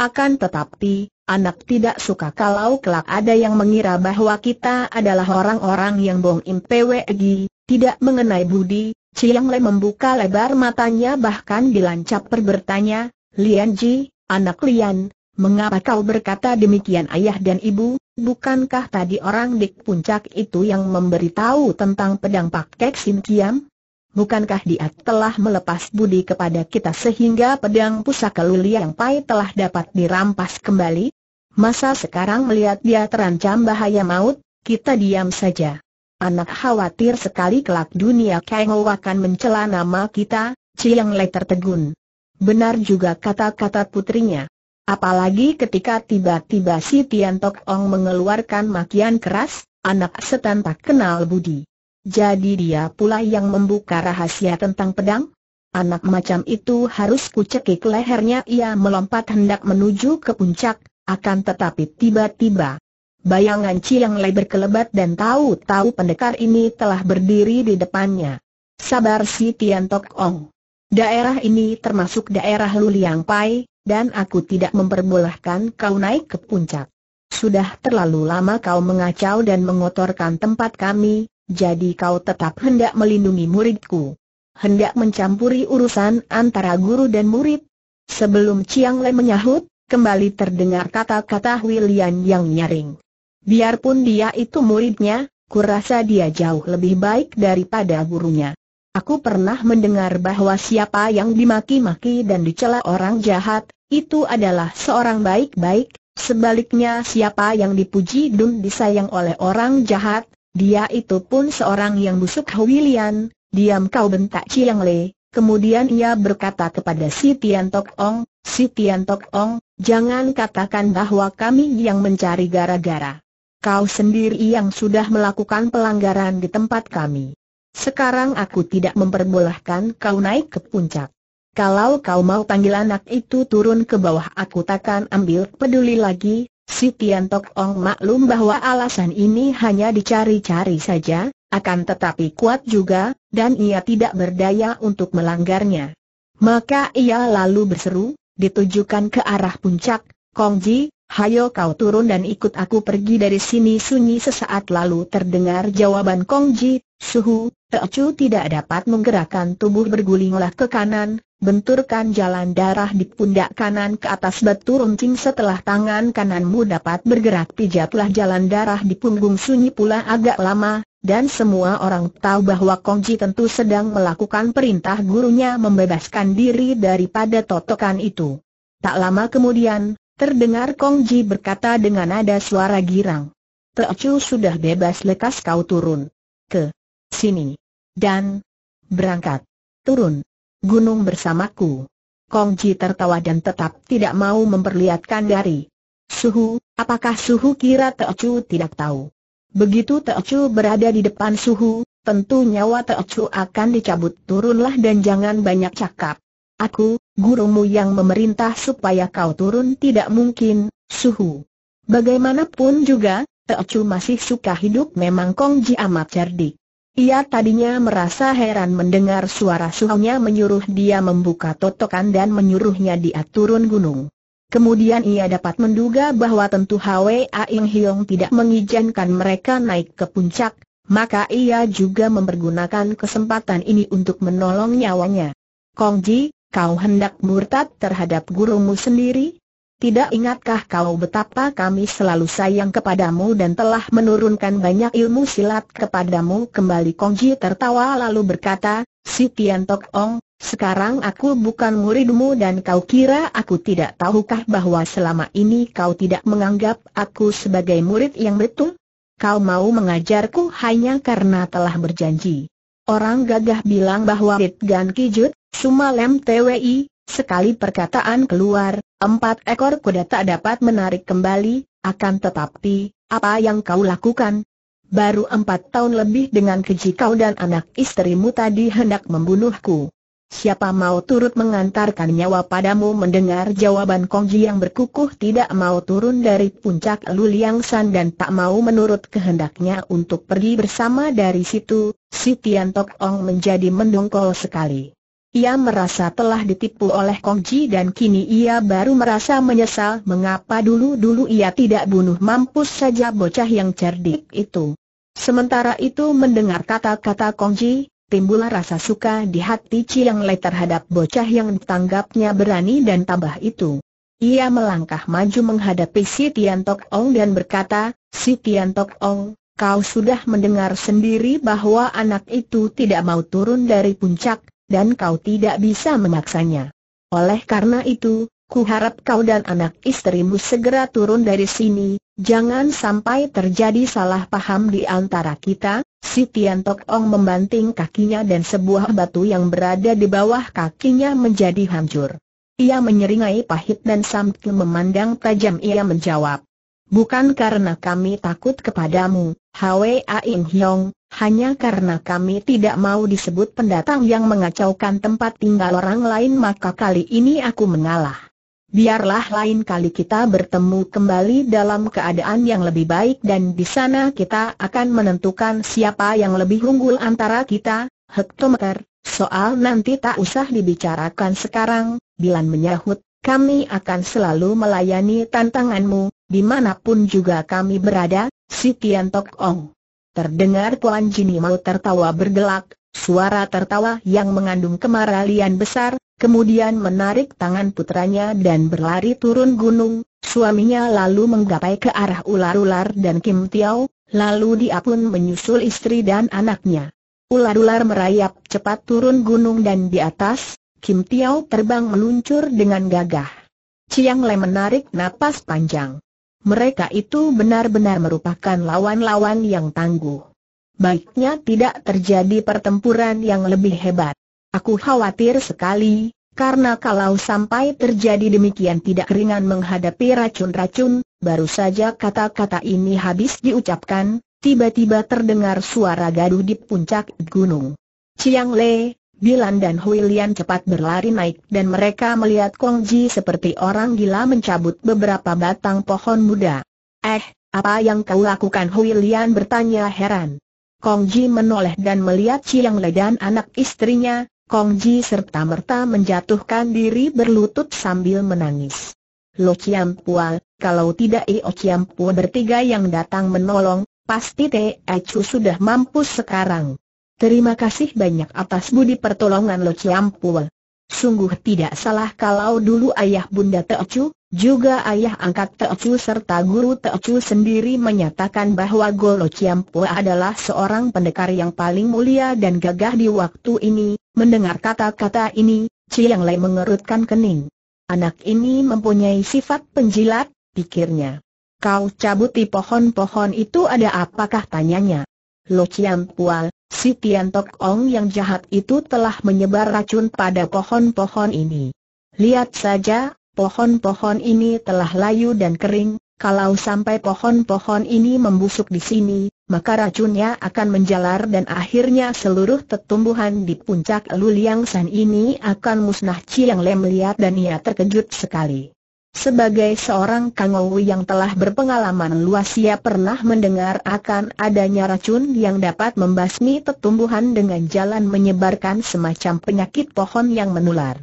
Akan tetapi, anak tidak suka kalau kelak ada yang mengira bahwa kita adalah orang-orang yang bong impwegi, tidak mengenai budi, Ciang Le membuka lebar matanya bahkan dilancap bertanya, Lian Ji, anak Lian, mengapa kau berkata demikian ayah dan ibu, bukankah tadi orang di puncak itu yang memberitahu tentang pedang Pak Kek Sin Kiam? Bukankah dia telah melepas budi kepada kita sehingga pedang pusaka Luli yang Pai telah dapat dirampas kembali? Masa sekarang melihat dia terancam bahaya maut, kita diam saja. Anak khawatir sekali kelak dunia Kangou akan mencela nama kita, Ciang Le tertegun. Benar juga kata-kata putrinya. Apalagi ketika tiba-tiba si Tian Tok Ong mengeluarkan makian keras, anak setan tak kenal budi. Jadi dia pula yang membuka rahasia tentang pedang? Anak macam itu harus kucekik lehernya ia melompat hendak menuju ke puncak, akan tetapi tiba-tiba. Bayangan Ciang Lei berkelebat dan tahu-tahu pendekar ini telah berdiri di depannya. Sabar si Tian Tok Ong. Daerah ini termasuk daerah Luliang Pai, dan aku tidak memperbolehkan kau naik ke puncak. Sudah terlalu lama kau mengacau dan mengotorkan tempat kami, jadi kau tetap hendak melindungi muridku. Hendak mencampuri urusan antara guru dan murid. Sebelum Chiang Le menyahut, kembali terdengar kata-kata William yang nyaring. Biarpun dia itu muridnya, kurasa dia jauh lebih baik daripada gurunya. Aku pernah mendengar bahwa siapa yang dimaki-maki dan dicela orang jahat, itu adalah seorang baik-baik, sebaliknya siapa yang dipuji dan disayang oleh orang jahat, dia itu pun seorang yang busuk William, diam kau bentak Chiang Le, kemudian ia berkata kepada si Tian Tok Ong, si Tian Tok Ong, jangan katakan bahwa kami yang mencari gara-gara. Kau sendiri yang sudah melakukan pelanggaran di tempat kami. Sekarang aku tidak memperbolehkan kau naik ke puncak. Kalau kau mau panggil anak itu turun ke bawah aku takkan ambil peduli lagi, Si Tian Tok Ong maklum bahwa alasan ini hanya dicari-cari saja, akan tetapi kuat juga, dan ia tidak berdaya untuk melanggarnya. Maka ia lalu berseru, ditujukan ke arah puncak, Kongji, hayo kau turun dan ikut aku pergi dari sini sunyi sesaat lalu terdengar jawaban Kongji, suhu, Teocu tidak dapat menggerakkan tubuh bergulinglah ke kanan, benturkan jalan darah di pundak kanan ke atas batu runcing setelah tangan kananmu dapat bergerak pijatlah jalan darah di punggung sunyi pula agak lama, dan semua orang tahu bahwa Kongji tentu sedang melakukan perintah gurunya membebaskan diri daripada totokan itu. Tak lama kemudian, terdengar Kongji berkata dengan nada suara girang. Teocu sudah bebas lekas kau turun. Ke sini. Dan berangkat. Turun gunung bersamaku. Kong Ji tertawa dan tetap tidak mau memperlihatkan dari suhu, apakah suhu kira Teocu tidak tahu. Begitu Teocu berada di depan suhu, tentu nyawa Teocu akan dicabut turunlah dan jangan banyak cakap. Aku, gurumu yang memerintah supaya kau turun tidak mungkin, suhu. Bagaimanapun juga, Teocu masih suka hidup memang Kong Ji amat cerdik. Ia tadinya merasa heran mendengar suara suhunya menyuruh dia membuka totokan dan menyuruhnya dia turun gunung. Kemudian ia dapat menduga bahwa tentu Hwa Ing Hiong tidak mengizinkan mereka naik ke puncak, maka ia juga mempergunakan kesempatan ini untuk menolong nyawanya. Kongji, kau hendak murtad terhadap gurumu sendiri? Tidak ingatkah kau betapa kami selalu sayang kepadamu dan telah menurunkan banyak ilmu silat kepadamu? Kembali Kongji tertawa lalu berkata, Si Tian Tok Ong, sekarang aku bukan muridmu dan kau kira aku tidak tahukah bahwa selama ini kau tidak menganggap aku sebagai murid yang betul? Kau mau mengajarku hanya karena telah berjanji. Orang gagah bilang bahwa Rit Gan Kijut, Sumalem TWI, Sekali perkataan keluar, empat ekor kuda tak dapat menarik kembali, akan tetapi, apa yang kau lakukan? baru empat tahun lebih dengan keji kau dan anak istrimu tadi hendak membunuhku. Siapa mau turut mengantarkan nyawa padamu mendengar jawaban Kongji yang berkukuh tidak mau turun dari puncak Luliang San dan tak mau menurut kehendaknya untuk pergi bersama dari situ, si Tian Tok Ong menjadi mendongkol sekali. Ia merasa telah ditipu oleh Kongji dan kini ia baru merasa menyesal mengapa dulu-dulu ia tidak bunuh mampus saja bocah yang cerdik itu. Sementara itu mendengar kata-kata Kongji, timbul rasa suka di hati Chiang Lei terhadap bocah yang ditanggapnya berani dan tabah itu. Ia melangkah maju menghadapi si Tian Tok Ong dan berkata, Si Tian Tok Ong, kau sudah mendengar sendiri bahwa anak itu tidak mau turun dari puncak, dan kau tidak bisa memaksanya. Oleh karena itu, ku harap kau dan anak istrimu segera turun dari sini, jangan sampai terjadi salah paham di antara kita, Si Tian Tok Ong membanting kakinya dan sebuah batu yang berada di bawah kakinya menjadi hancur. Ia menyeringai pahit dan sambil memandang tajam ia menjawab. Bukan karena kami takut kepadamu, Hwa Ing Hyong, hanya karena kami tidak mau disebut pendatang yang mengacaukan tempat tinggal orang lain maka kali ini aku mengalah. Biarlah lain kali kita bertemu kembali dalam keadaan yang lebih baik dan di sana kita akan menentukan siapa yang lebih unggul antara kita, hektometer. Soal nanti tak usah dibicarakan sekarang, Bilan menyahut, kami akan selalu melayani tantanganmu, di mana pun juga kami berada, si Tian Tok Ong. Terdengar Tuan Jini mau tertawa bergelak, suara tertawa yang mengandung kemaralian besar, kemudian menarik tangan putranya dan berlari turun gunung, suaminya lalu menggapai ke arah ular-ular dan Kim Tiao, lalu dia pun menyusul istri dan anaknya. Ular-ular merayap cepat turun gunung dan di atas, Kim Tiao terbang meluncur dengan gagah. Chiang Le menarik napas panjang. Mereka itu benar-benar merupakan lawan-lawan yang tangguh. Baiknya tidak terjadi pertempuran yang lebih hebat. Aku khawatir sekali, karena kalau sampai terjadi demikian tidak ringan menghadapi racun-racun, baru saja kata-kata ini habis diucapkan, tiba-tiba terdengar suara gaduh di puncak gunung. Chiang Le, Bilan dan Hui Lian cepat berlari naik dan mereka melihat Kong Ji seperti orang gila mencabut beberapa batang pohon muda. Eh, apa yang kau lakukan Hui Lian bertanya heran. Kong Ji menoleh dan melihat Chiang Le dan anak istrinya, Kong Ji serta-merta menjatuhkan diri berlutut sambil menangis. Lo Chiam Pua, kalau tidak Io Chiam Pua bertiga yang datang menolong, pasti Te Chu sudah mampus sekarang. Terima kasih banyak atas budi pertolongan Lo Chiam Pua. Sungguh tidak salah kalau dulu ayah bunda Teocu, juga ayah angkat Teocu serta guru Teocu sendiri menyatakan bahwa Golo Ciampu adalah seorang pendekar yang paling mulia dan gagah di waktu ini. Mendengar kata-kata ini, Ciang Lei mengerutkan kening. Anak ini mempunyai sifat penjilat, pikirnya. Kau cabuti pohon-pohon itu ada apakah tanyanya? Lo Ciampual, si Tian Tok Ong yang jahat itu telah menyebar racun pada pohon-pohon ini. Lihat saja, pohon-pohon ini telah layu dan kering, kalau sampai pohon-pohon ini membusuk di sini, maka racunnya akan menjalar dan akhirnya seluruh tetumbuhan di puncak Luliang San ini akan musnah Chiang Lem melihat dan ia terkejut sekali. Sebagai seorang Kangou yang telah berpengalaman luas ia pernah mendengar akan adanya racun yang dapat membasmi tetumbuhan dengan jalan menyebarkan semacam penyakit pohon yang menular.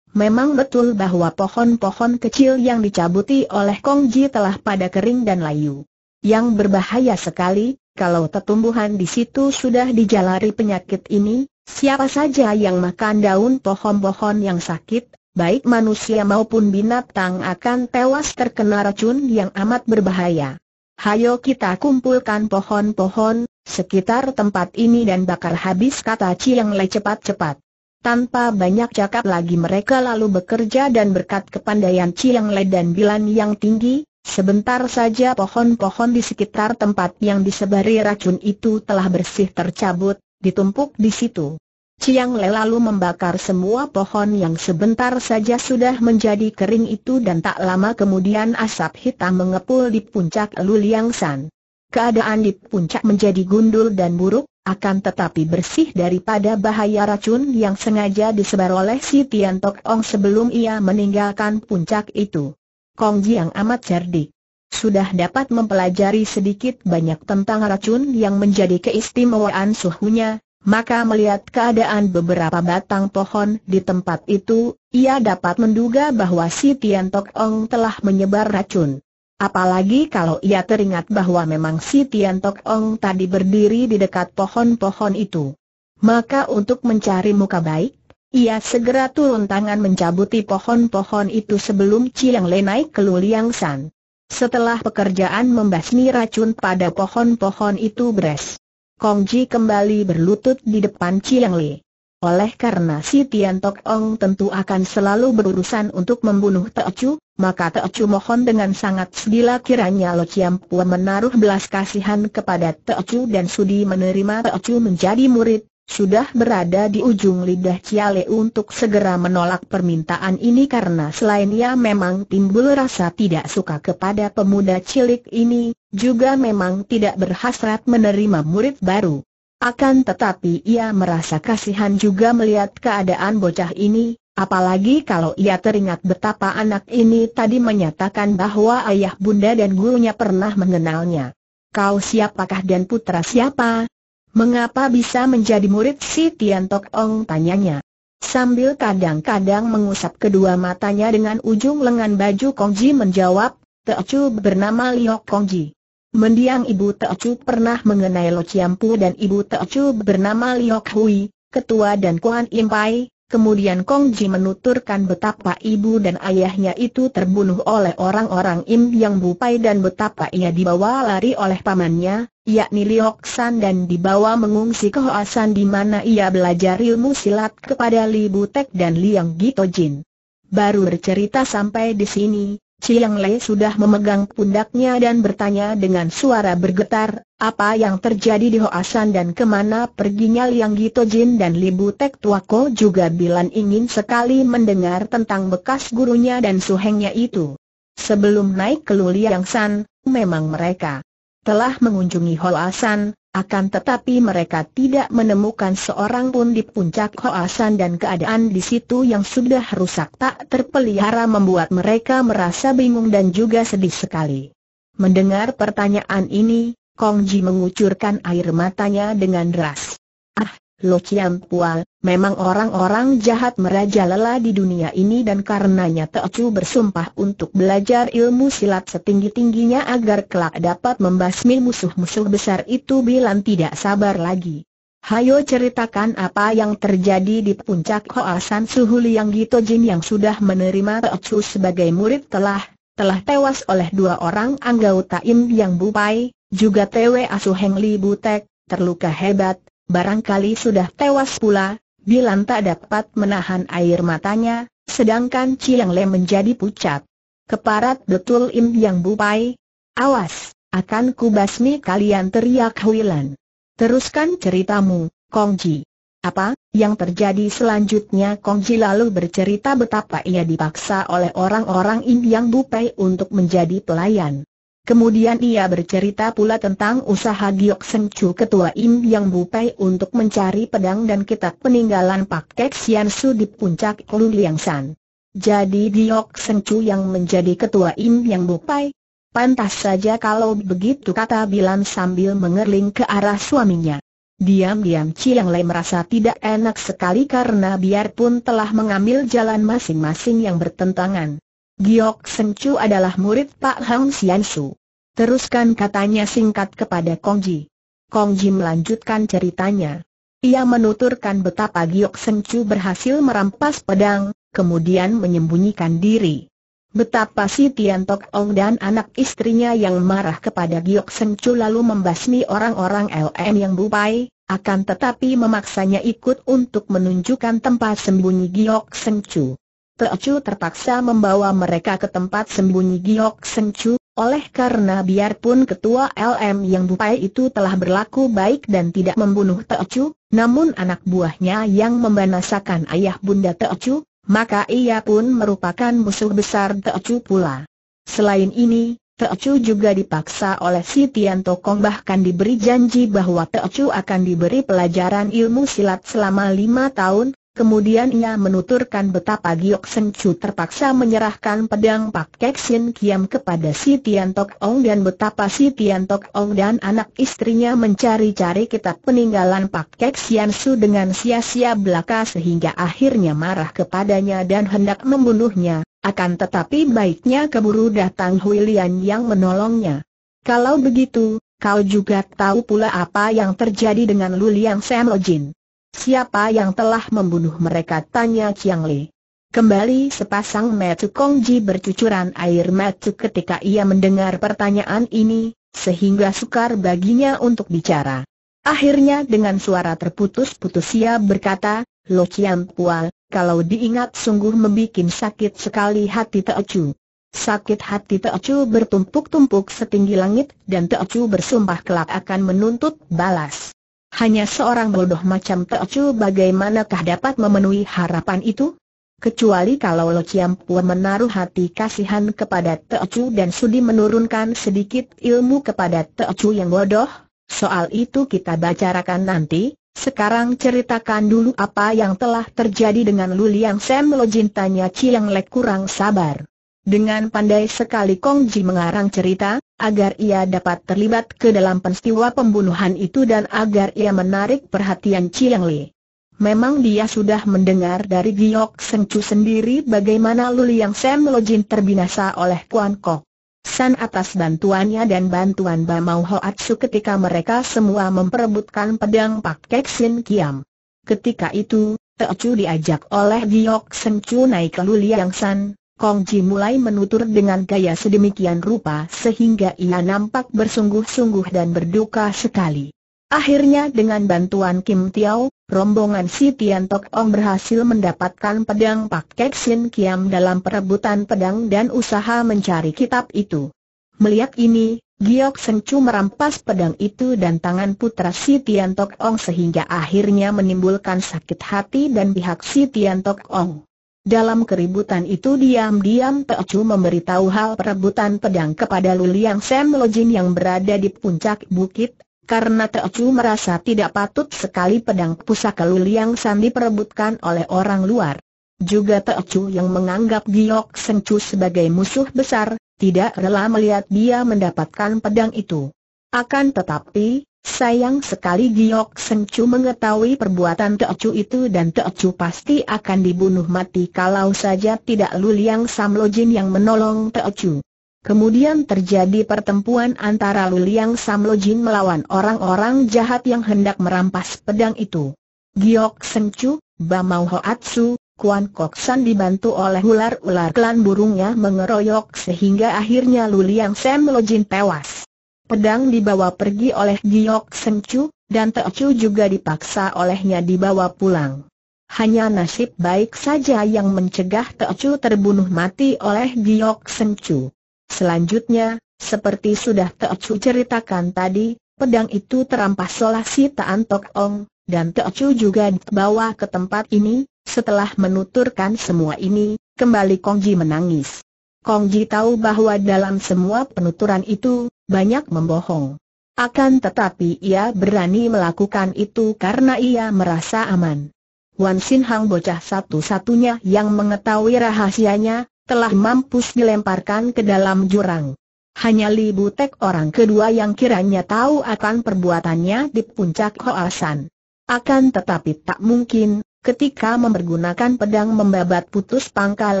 Memang betul bahwa pohon-pohon kecil yang dicabuti oleh Kong Ji telah pada kering dan layu. Yang berbahaya sekali, kalau tetumbuhan di situ sudah dijalari penyakit ini, siapa saja yang makan daun pohon-pohon yang sakit, baik manusia maupun binatang akan tewas terkena racun yang amat berbahaya. Hayo kita kumpulkan pohon-pohon, sekitar tempat ini dan bakar habis kata Ciang Le cepat-cepat. Tanpa banyak cakap lagi mereka lalu bekerja dan berkat kepandaian Ciang Le dan Bilan yang tinggi, sebentar saja pohon-pohon di sekitar tempat yang disebari racun itu telah bersih tercabut, ditumpuk di situ. Ciang Le lalu membakar semua pohon yang sebentar saja sudah menjadi kering itu dan tak lama kemudian asap hitam mengepul di puncak Luliang San. keadaan di puncak menjadi gundul dan buruk, akan tetapi bersih daripada bahaya racun yang sengaja disebar oleh si Tian Tok Ong sebelum ia meninggalkan puncak itu. Kong Ji yang amat cerdik. Sudah dapat mempelajari sedikit banyak tentang racun yang menjadi keistimewaan suhunya, maka melihat keadaan beberapa batang pohon di tempat itu, ia dapat menduga bahwa si Tian Tok Ong telah menyebar racun. Apalagi kalau ia teringat bahwa memang si Tian Tok Ong tadi berdiri di dekat pohon-pohon itu. Maka untuk mencari muka baik, ia segera turun tangan mencabuti pohon-pohon itu sebelum Chiang Le naik ke Luliang San. Setelah pekerjaan membasmi racun pada pohon-pohon itu beres, Kong Ji kembali berlutut di depan Chiang Li. Oleh karena si Tian Tok Ong tentu akan selalu berurusan untuk membunuh Teocu, maka Teocu mohon dengan sangat segila kiranya Lo Chiam Pua menaruh belas kasihan kepada Teocu dan sudi menerima Teocu menjadi murid, sudah berada di ujung lidah Ciale untuk segera menolak permintaan ini karena selain ia memang timbul rasa tidak suka kepada pemuda cilik ini, juga memang tidak berhasrat menerima murid baru. Akan tetapi ia merasa kasihan juga melihat keadaan bocah ini, apalagi kalau ia teringat betapa anak ini tadi menyatakan bahwa ayah bunda dan gurunya pernah mengenalnya. Kau siapakah dan putra siapa? Mengapa bisa menjadi murid si Tian Tok Ong tanyanya. Sambil kadang-kadang mengusap kedua matanya dengan ujung lengan baju Kongji menjawab, Teocu bernama Liok Kongji. Mendiang ibu Teocu pernah mengenai Lo Ciampu dan ibu Teocu bernama Liok Hui, ketua dan Kuan Impai, Kemudian Kong Ji menuturkan betapa ibu dan ayahnya itu terbunuh oleh orang-orang Im Yang Bupai dan betapa ia dibawa lari oleh pamannya, yakni Liok San dan dibawa mengungsi ke Hoasan di mana ia belajar ilmu silat kepada Li Butek dan Liang Gito Jin. Baru bercerita sampai di sini, Chiang Lei sudah memegang pundaknya dan bertanya dengan suara bergetar, apa yang terjadi di Hoasan dan ke mana perginya Liang Gito Jin dan Libu Tek Tuako juga bilan ingin sekali mendengar tentang bekas gurunya dan suhengnya itu. Sebelum naik ke Luliang San, memang mereka telah mengunjungi Hoasan, akan tetapi mereka tidak menemukan seorang pun di puncak Hoasan dan keadaan di situ yang sudah rusak tak terpelihara membuat mereka merasa bingung dan juga sedih sekali. Mendengar pertanyaan ini, Kong Ji mengucurkan air matanya dengan deras. Ah, Lo Chiam Pual, memang orang-orang jahat merajalela di dunia ini dan karenanya Teocu bersumpah untuk belajar ilmu silat setinggi-tingginya agar kelak dapat membasmi musuh-musuh besar itu bilang tidak sabar lagi. Hayo ceritakan apa yang terjadi di puncak Hoasan Suhu Liang Gito Jin yang sudah menerima Teocu sebagai murid telah telah tewas oleh dua orang anggota Im Yang Bupai, juga Tewe Asuheng Li Butek, terluka hebat, barangkali sudah tewas pula, Bilan tak dapat menahan air matanya, sedangkan Chiang Le menjadi pucat. Keparat betul Im Yang Bupai. Awas, akan kubasmi kalian teriak Huilan. Teruskan ceritamu, Kongji. Apa yang terjadi selanjutnya Kongji lalu bercerita betapa ia dipaksa oleh orang-orang Im Yang Bupai untuk menjadi pelayan. Kemudian ia bercerita pula tentang usaha Giok Seng Chu ketua Im Yang Bupai untuk mencari pedang dan kitab peninggalan Pak Kek Sian Su di puncak Lu Liang San. Jadi Giok Seng Chu yang menjadi ketua Im Yang Bupai? Pantas saja kalau begitu kata Bilan sambil mengerling ke arah suaminya. Diam-diam Chiang Lei merasa tidak enak sekali karena biarpun telah mengambil jalan masing-masing yang bertentangan. Giok Seng Chu adalah murid Pak Hang Su. Teruskan katanya singkat kepada Kong Ji. Kong Ji melanjutkan ceritanya. Ia menuturkan betapa Giok Seng Chu berhasil merampas pedang, kemudian menyembunyikan diri. Betapa si Tian Tok Ong dan anak istrinya yang marah kepada Giok Seng Chu lalu membasmi orang-orang LM yang bupai, akan tetapi memaksanya ikut untuk menunjukkan tempat sembunyi Giok Seng Chu. Teocu terpaksa membawa mereka ke tempat sembunyi Giok Seng Chu, oleh karena biarpun ketua LM yang bupai itu telah berlaku baik dan tidak membunuh Teocu, namun anak buahnya yang membanasakan ayah bunda Teocu, maka ia pun merupakan musuh besar Teocu pula. Selain ini, Teocu juga dipaksa oleh si Tian Tokong bahkan diberi janji bahwa Teocu akan diberi pelajaran ilmu silat selama lima tahun, Kemudian ia menuturkan betapa Giok Seng Chu terpaksa menyerahkan pedang Pak Kek Sin Kiam kepada si Tian Tok Ong dan betapa si Tian Tok Ong dan anak istrinya mencari-cari kitab peninggalan Pak Kek Sian Su dengan sia-sia belaka sehingga akhirnya marah kepadanya dan hendak membunuhnya, akan tetapi baiknya keburu datang Hui Lian yang menolongnya. Kalau begitu, kau juga tahu pula apa yang terjadi dengan Lu Liang Sam Jin. Siapa yang telah membunuh mereka? Tanya Chiang Li. Kembali sepasang mata Kong Ji bercucuran air mata ketika ia mendengar pertanyaan ini, sehingga sukar baginya untuk bicara. Akhirnya dengan suara terputus-putus ia berkata, Lo Chiam Pual, kalau diingat sungguh membuat sakit sekali hati Teocu. Sakit hati Teocu bertumpuk-tumpuk setinggi langit dan Teocu bersumpah kelak akan menuntut balas. Hanya seorang bodoh macam Teocu bagaimanakah dapat memenuhi harapan itu? Kecuali kalau Lo Chiam Pua menaruh hati kasihan kepada Teocu dan sudi menurunkan sedikit ilmu kepada Teocu yang bodoh, soal itu kita bacarakan nanti, sekarang ceritakan dulu apa yang telah terjadi dengan Lu Liang Sam Lo Jintanya Chiang Lek kurang sabar. Dengan pandai sekali Kong Ji mengarang cerita, agar ia dapat terlibat ke dalam peristiwa pembunuhan itu dan agar ia menarik perhatian Chiang Li. Memang dia sudah mendengar dari Giok Seng Chu sendiri bagaimana Luliang Sam Lojin terbinasa oleh Kuan Kok. San atas bantuannya dan bantuan Bamau Hoatsu ketika mereka semua memperebutkan pedang Pak Kek Sin Kiam. Ketika itu, Teocu diajak oleh Giok Seng Chu naik ke Luliang San, Kong Ji mulai menutur dengan gaya sedemikian rupa sehingga ia nampak bersungguh-sungguh dan berduka sekali. Akhirnya dengan bantuan Kim Tiao, rombongan si Tian Tok Ong berhasil mendapatkan pedang Pak Kek Sin Kiam dalam perebutan pedang dan usaha mencari kitab itu. Melihat ini, Giok Seng Chu merampas pedang itu dan tangan putra si Tian Tok Ong sehingga akhirnya menimbulkan sakit hati dan pihak si Tian Tok Ong. Dalam keributan itu diam-diam Teocu memberitahu hal perebutan pedang kepada Luliang Sam Lojin yang berada di puncak bukit, karena Teocu merasa tidak patut sekali pedang pusaka Luliang Sam diperebutkan oleh orang luar. Juga Teocu yang menganggap Giok Sencu sebagai musuh besar, tidak rela melihat dia mendapatkan pedang itu. Akan tetapi, Sayang sekali Giok Sencu mengetahui perbuatan Teocu itu dan Teocu pasti akan dibunuh mati kalau saja tidak Luliang Samlojin yang menolong Teocu. Kemudian terjadi pertempuran antara Luliang Samlojin melawan orang-orang jahat yang hendak merampas pedang itu. Giok Sencu, Bamau Hoatsu, Kuan Koksan dibantu oleh ular-ular klan burungnya mengeroyok sehingga akhirnya Luliang Samlojin tewas. Pedang dibawa pergi oleh Giok Seng Chu, dan Teocu juga dipaksa olehnya dibawa pulang. Hanya nasib baik saja yang mencegah Teocu terbunuh mati oleh Giok Seng Chu. Selanjutnya, seperti sudah Teocu ceritakan tadi, pedang itu terampas oleh si Taan Tok Ong, dan Teocu juga dibawa ke tempat ini, setelah menuturkan semua ini, kembali Kongji menangis. Kongji tahu bahwa dalam semua penuturan itu, banyak membohong. Akan tetapi ia berani melakukan itu karena ia merasa aman. Wan Sin Hang bocah satu-satunya yang mengetahui rahasianya, telah mampus dilemparkan ke dalam jurang. Hanya Li Butek orang kedua yang kiranya tahu akan perbuatannya di puncak Hoasan. Akan tetapi tak mungkin, ketika mempergunakan pedang membabat putus pangkal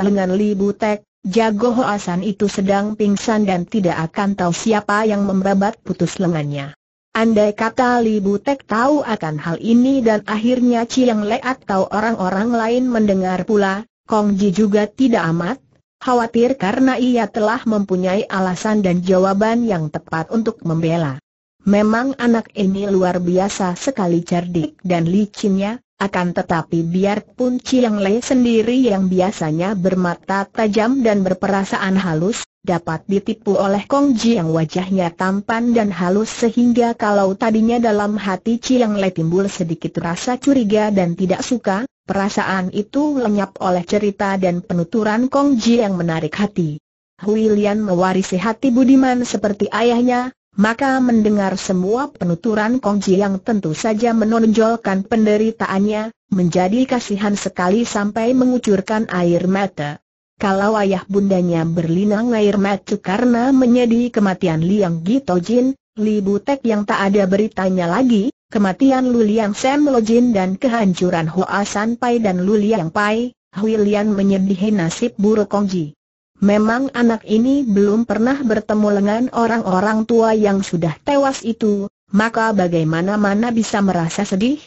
lengan Li Butek, Jago Hoasan itu sedang pingsan dan tidak akan tahu siapa yang membabat putus lengannya. Andai kata Li Butek tahu akan hal ini dan akhirnya Chiang Le atau orang-orang lain mendengar pula, Kong Ji juga tidak amat khawatir karena ia telah mempunyai alasan dan jawaban yang tepat untuk membela. Memang anak ini luar biasa sekali cerdik dan licinnya, akan tetapi biarpun Chiang Lei sendiri yang biasanya bermata tajam dan berperasaan halus, dapat ditipu oleh Kong Ji yang wajahnya tampan dan halus sehingga kalau tadinya dalam hati Chiang Lei timbul sedikit rasa curiga dan tidak suka, perasaan itu lenyap oleh cerita dan penuturan Kong Ji yang menarik hati. Huilian mewarisi hati budiman seperti ayahnya, maka mendengar semua penuturan Kongji yang tentu saja menonjolkan penderitaannya, menjadi kasihan sekali sampai mengucurkan air mata. Kalau ayah bundanya berlinang air mata karena menyedih kematian Liang Gitojin, Li Butek yang tak ada beritanya lagi, kematian Lu Liang Sam Lojin dan kehancuran Hoa San Pai dan Lu Liang Pai, Huilian menyedihi nasib buruk Kongji. Memang anak ini belum pernah bertemu dengan orang-orang tua yang sudah tewas itu, maka bagaimana mana bisa merasa sedih?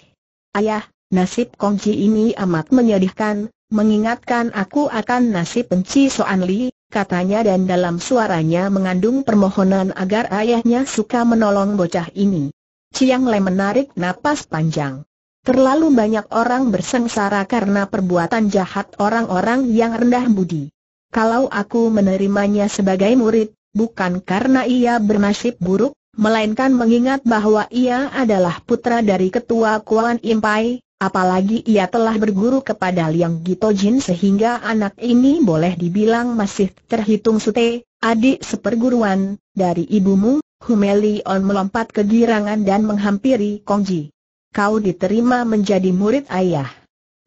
Ayah, nasib Kongji ini amat menyedihkan, mengingatkan aku akan nasib Penci Soan Li, katanya dan dalam suaranya mengandung permohonan agar ayahnya suka menolong bocah ini. Ciang Le menarik napas panjang. Terlalu banyak orang bersengsara karena perbuatan jahat orang-orang yang rendah budi. Kalau aku menerimanya sebagai murid, bukan karena ia bernasib buruk, melainkan mengingat bahwa ia adalah putra dari ketua Kuan Impai, apalagi ia telah berguru kepada Liang Gitojin sehingga anak ini boleh dibilang masih terhitung sute, adik seperguruan, dari ibumu, Humeli On melompat ke girangan dan menghampiri Kongji. Kau diterima menjadi murid ayah.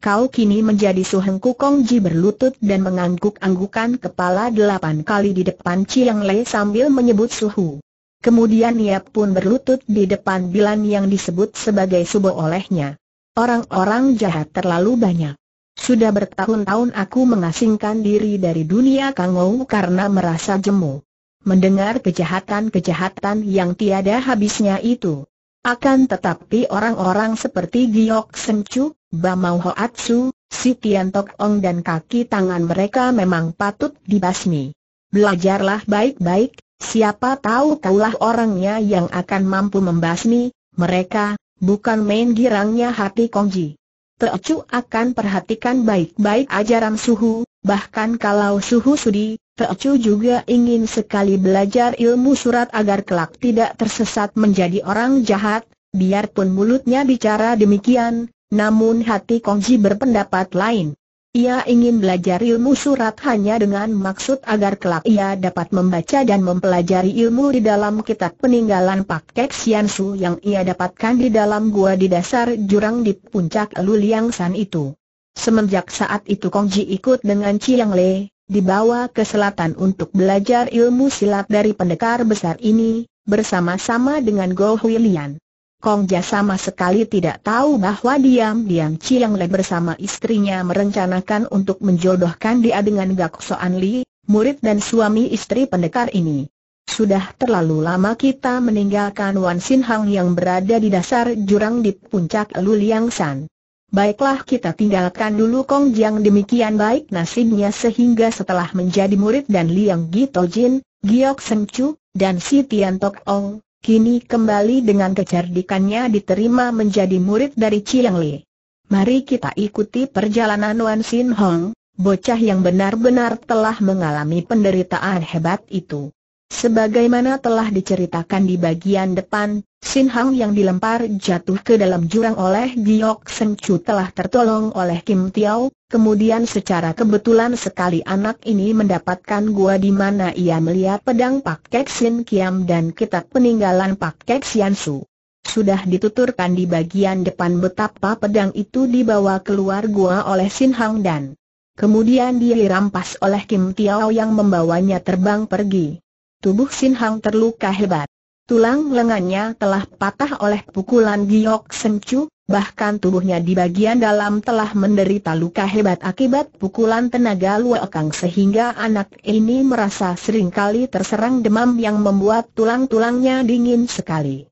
Kau kini menjadi Suhengku Kong Ji berlutut dan mengangguk-anggukan kepala delapan kali di depan Chiang Lei sambil menyebut suhu. Kemudian ia pun berlutut di depan Bilan yang disebut sebagai subo olehnya. Orang-orang jahat terlalu banyak. Sudah bertahun-tahun aku mengasingkan diri dari dunia Kangou karena merasa jemu. Mendengar kejahatan-kejahatan yang tiada habisnya itu. Akan tetapi orang-orang seperti Giok Sencu, Bamau Hoatsu, Si Tian Tok Ong dan kaki tangan mereka memang patut dibasmi. Belajarlah baik-baik, siapa tahu kaulah orangnya yang akan mampu membasmi, mereka, bukan main girangnya hati Kongji. Teocu akan perhatikan baik-baik ajaran suhu, bahkan kalau suhu sudi, Teocu juga ingin sekali belajar ilmu surat agar kelak tidak tersesat menjadi orang jahat, biarpun mulutnya bicara demikian, namun hati Kongji berpendapat lain. Ia ingin belajar ilmu surat hanya dengan maksud agar kelak ia dapat membaca dan mempelajari ilmu di dalam kitab peninggalan Pak Kek Siansu yang ia dapatkan di dalam gua di dasar jurang di puncak Luliang San itu. Semenjak saat itu Kongji ikut dengan Chiang Le, dibawa ke selatan untuk belajar ilmu silat dari pendekar besar ini, bersama-sama dengan Go Hui Lian. Kong sama sekali tidak tahu bahwa diam-diam Chiang Le bersama istrinya merencanakan untuk menjodohkan dia dengan Gak Soan Li, murid dan suami istri pendekar ini. Sudah terlalu lama kita meninggalkan Wan Sin Hang yang berada di dasar jurang di puncak Luliang San. Baiklah kita tinggalkan dulu Kong Jiang demikian baik nasibnya sehingga setelah menjadi murid dan Liang Gito Jin, Giok Seng Chu, dan Si Tian Tok Ong, kini kembali dengan kecerdikannya diterima menjadi murid dari Chiang Li. Mari kita ikuti perjalanan Wan Sin Hong, bocah yang benar-benar telah mengalami penderitaan hebat itu. Sebagaimana telah diceritakan di bagian depan, Sin Hang yang dilempar jatuh ke dalam jurang oleh Giok Sen Chu telah tertolong oleh Kim Tiao, kemudian secara kebetulan sekali anak ini mendapatkan gua di mana ia melihat pedang Pak Kek Sin Kiam dan kitab peninggalan Pak Kek Sian Su. Sudah dituturkan di bagian depan betapa pedang itu dibawa keluar gua oleh Sin Hang dan kemudian dirampas oleh Kim Tiao yang membawanya terbang pergi. Tubuh Sin Hang terluka hebat. Tulang lengannya telah patah oleh pukulan giok sencu, bahkan tubuhnya di bagian dalam telah menderita luka hebat akibat pukulan tenaga luakang sehingga anak ini merasa sering kali terserang demam yang membuat tulang-tulangnya dingin sekali.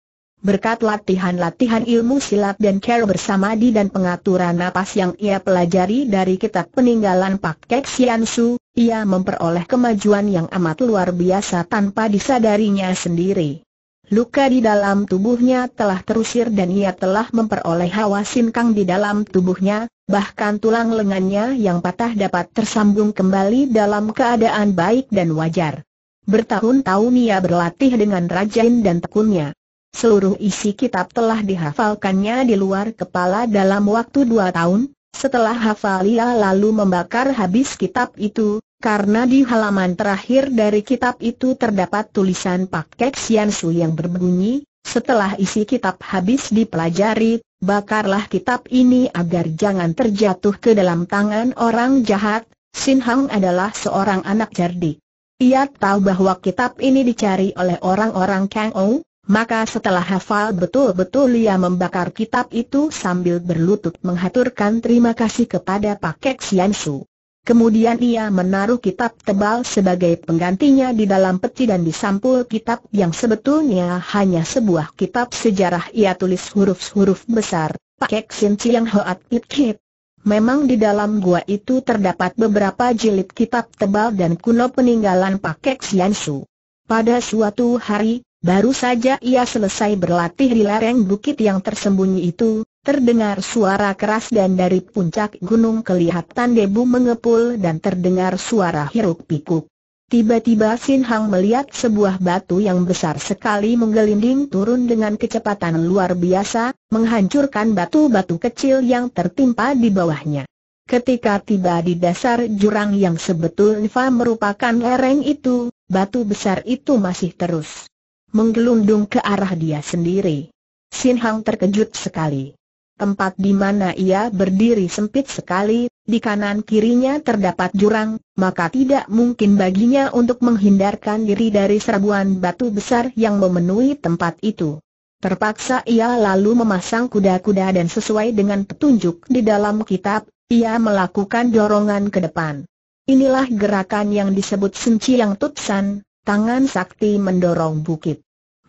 Berkat latihan-latihan ilmu silat dan care bersama di dan pengaturan napas yang ia pelajari dari kitab peninggalan Pak Kek Sian Su, ia memperoleh kemajuan yang amat luar biasa tanpa disadarinya sendiri. Luka di dalam tubuhnya telah terusir dan ia telah memperoleh hawa sinkang di dalam tubuhnya, bahkan tulang lengannya yang patah dapat tersambung kembali dalam keadaan baik dan wajar. Bertahun-tahun ia berlatih dengan rajin dan tekunnya. Seluruh isi kitab telah dihafalkannya di luar kepala dalam waktu dua tahun, setelah hafal ia lalu membakar habis kitab itu, Karena di halaman terakhir dari kitab itu terdapat tulisan Pak Siansu yang berbunyi, setelah isi kitab habis dipelajari, bakarlah kitab ini agar jangan terjatuh ke dalam tangan orang jahat. Sin Hang adalah seorang anak cerdik. Ia tahu bahwa kitab ini dicari oleh orang-orang Kang maka setelah hafal betul-betul ia membakar kitab itu sambil berlutut menghaturkan terima kasih kepada Pak Kek Siansu. Kemudian ia menaruh kitab tebal sebagai penggantinya di dalam peti dan di sampul kitab yang sebetulnya hanya sebuah kitab sejarah ia tulis huruf-huruf besar, pakai Sin Chiang Hoat Pit Kip. Memang di dalam gua itu terdapat beberapa jilid kitab tebal dan kuno peninggalan Pak Sian Su. Pada suatu hari, baru saja ia selesai berlatih di lereng bukit yang tersembunyi itu, Terdengar suara keras dan dari puncak gunung kelihatan debu mengepul dan terdengar suara hiruk pikuk. Tiba-tiba Sin Hang melihat sebuah batu yang besar sekali menggelinding turun dengan kecepatan luar biasa, menghancurkan batu-batu kecil yang tertimpa di bawahnya. Ketika tiba di dasar jurang yang sebetulnya merupakan lereng itu, batu besar itu masih terus menggelundung ke arah dia sendiri. Sin Hang terkejut sekali. Tempat di mana ia berdiri sempit sekali, di kanan kirinya terdapat jurang, maka tidak mungkin baginya untuk menghindarkan diri dari serbuan batu besar yang memenuhi tempat itu. Terpaksa ia lalu memasang kuda-kuda dan sesuai dengan petunjuk di dalam kitab, ia melakukan dorongan ke depan. Inilah gerakan yang disebut Senci yang Tutsan, tangan sakti mendorong bukit.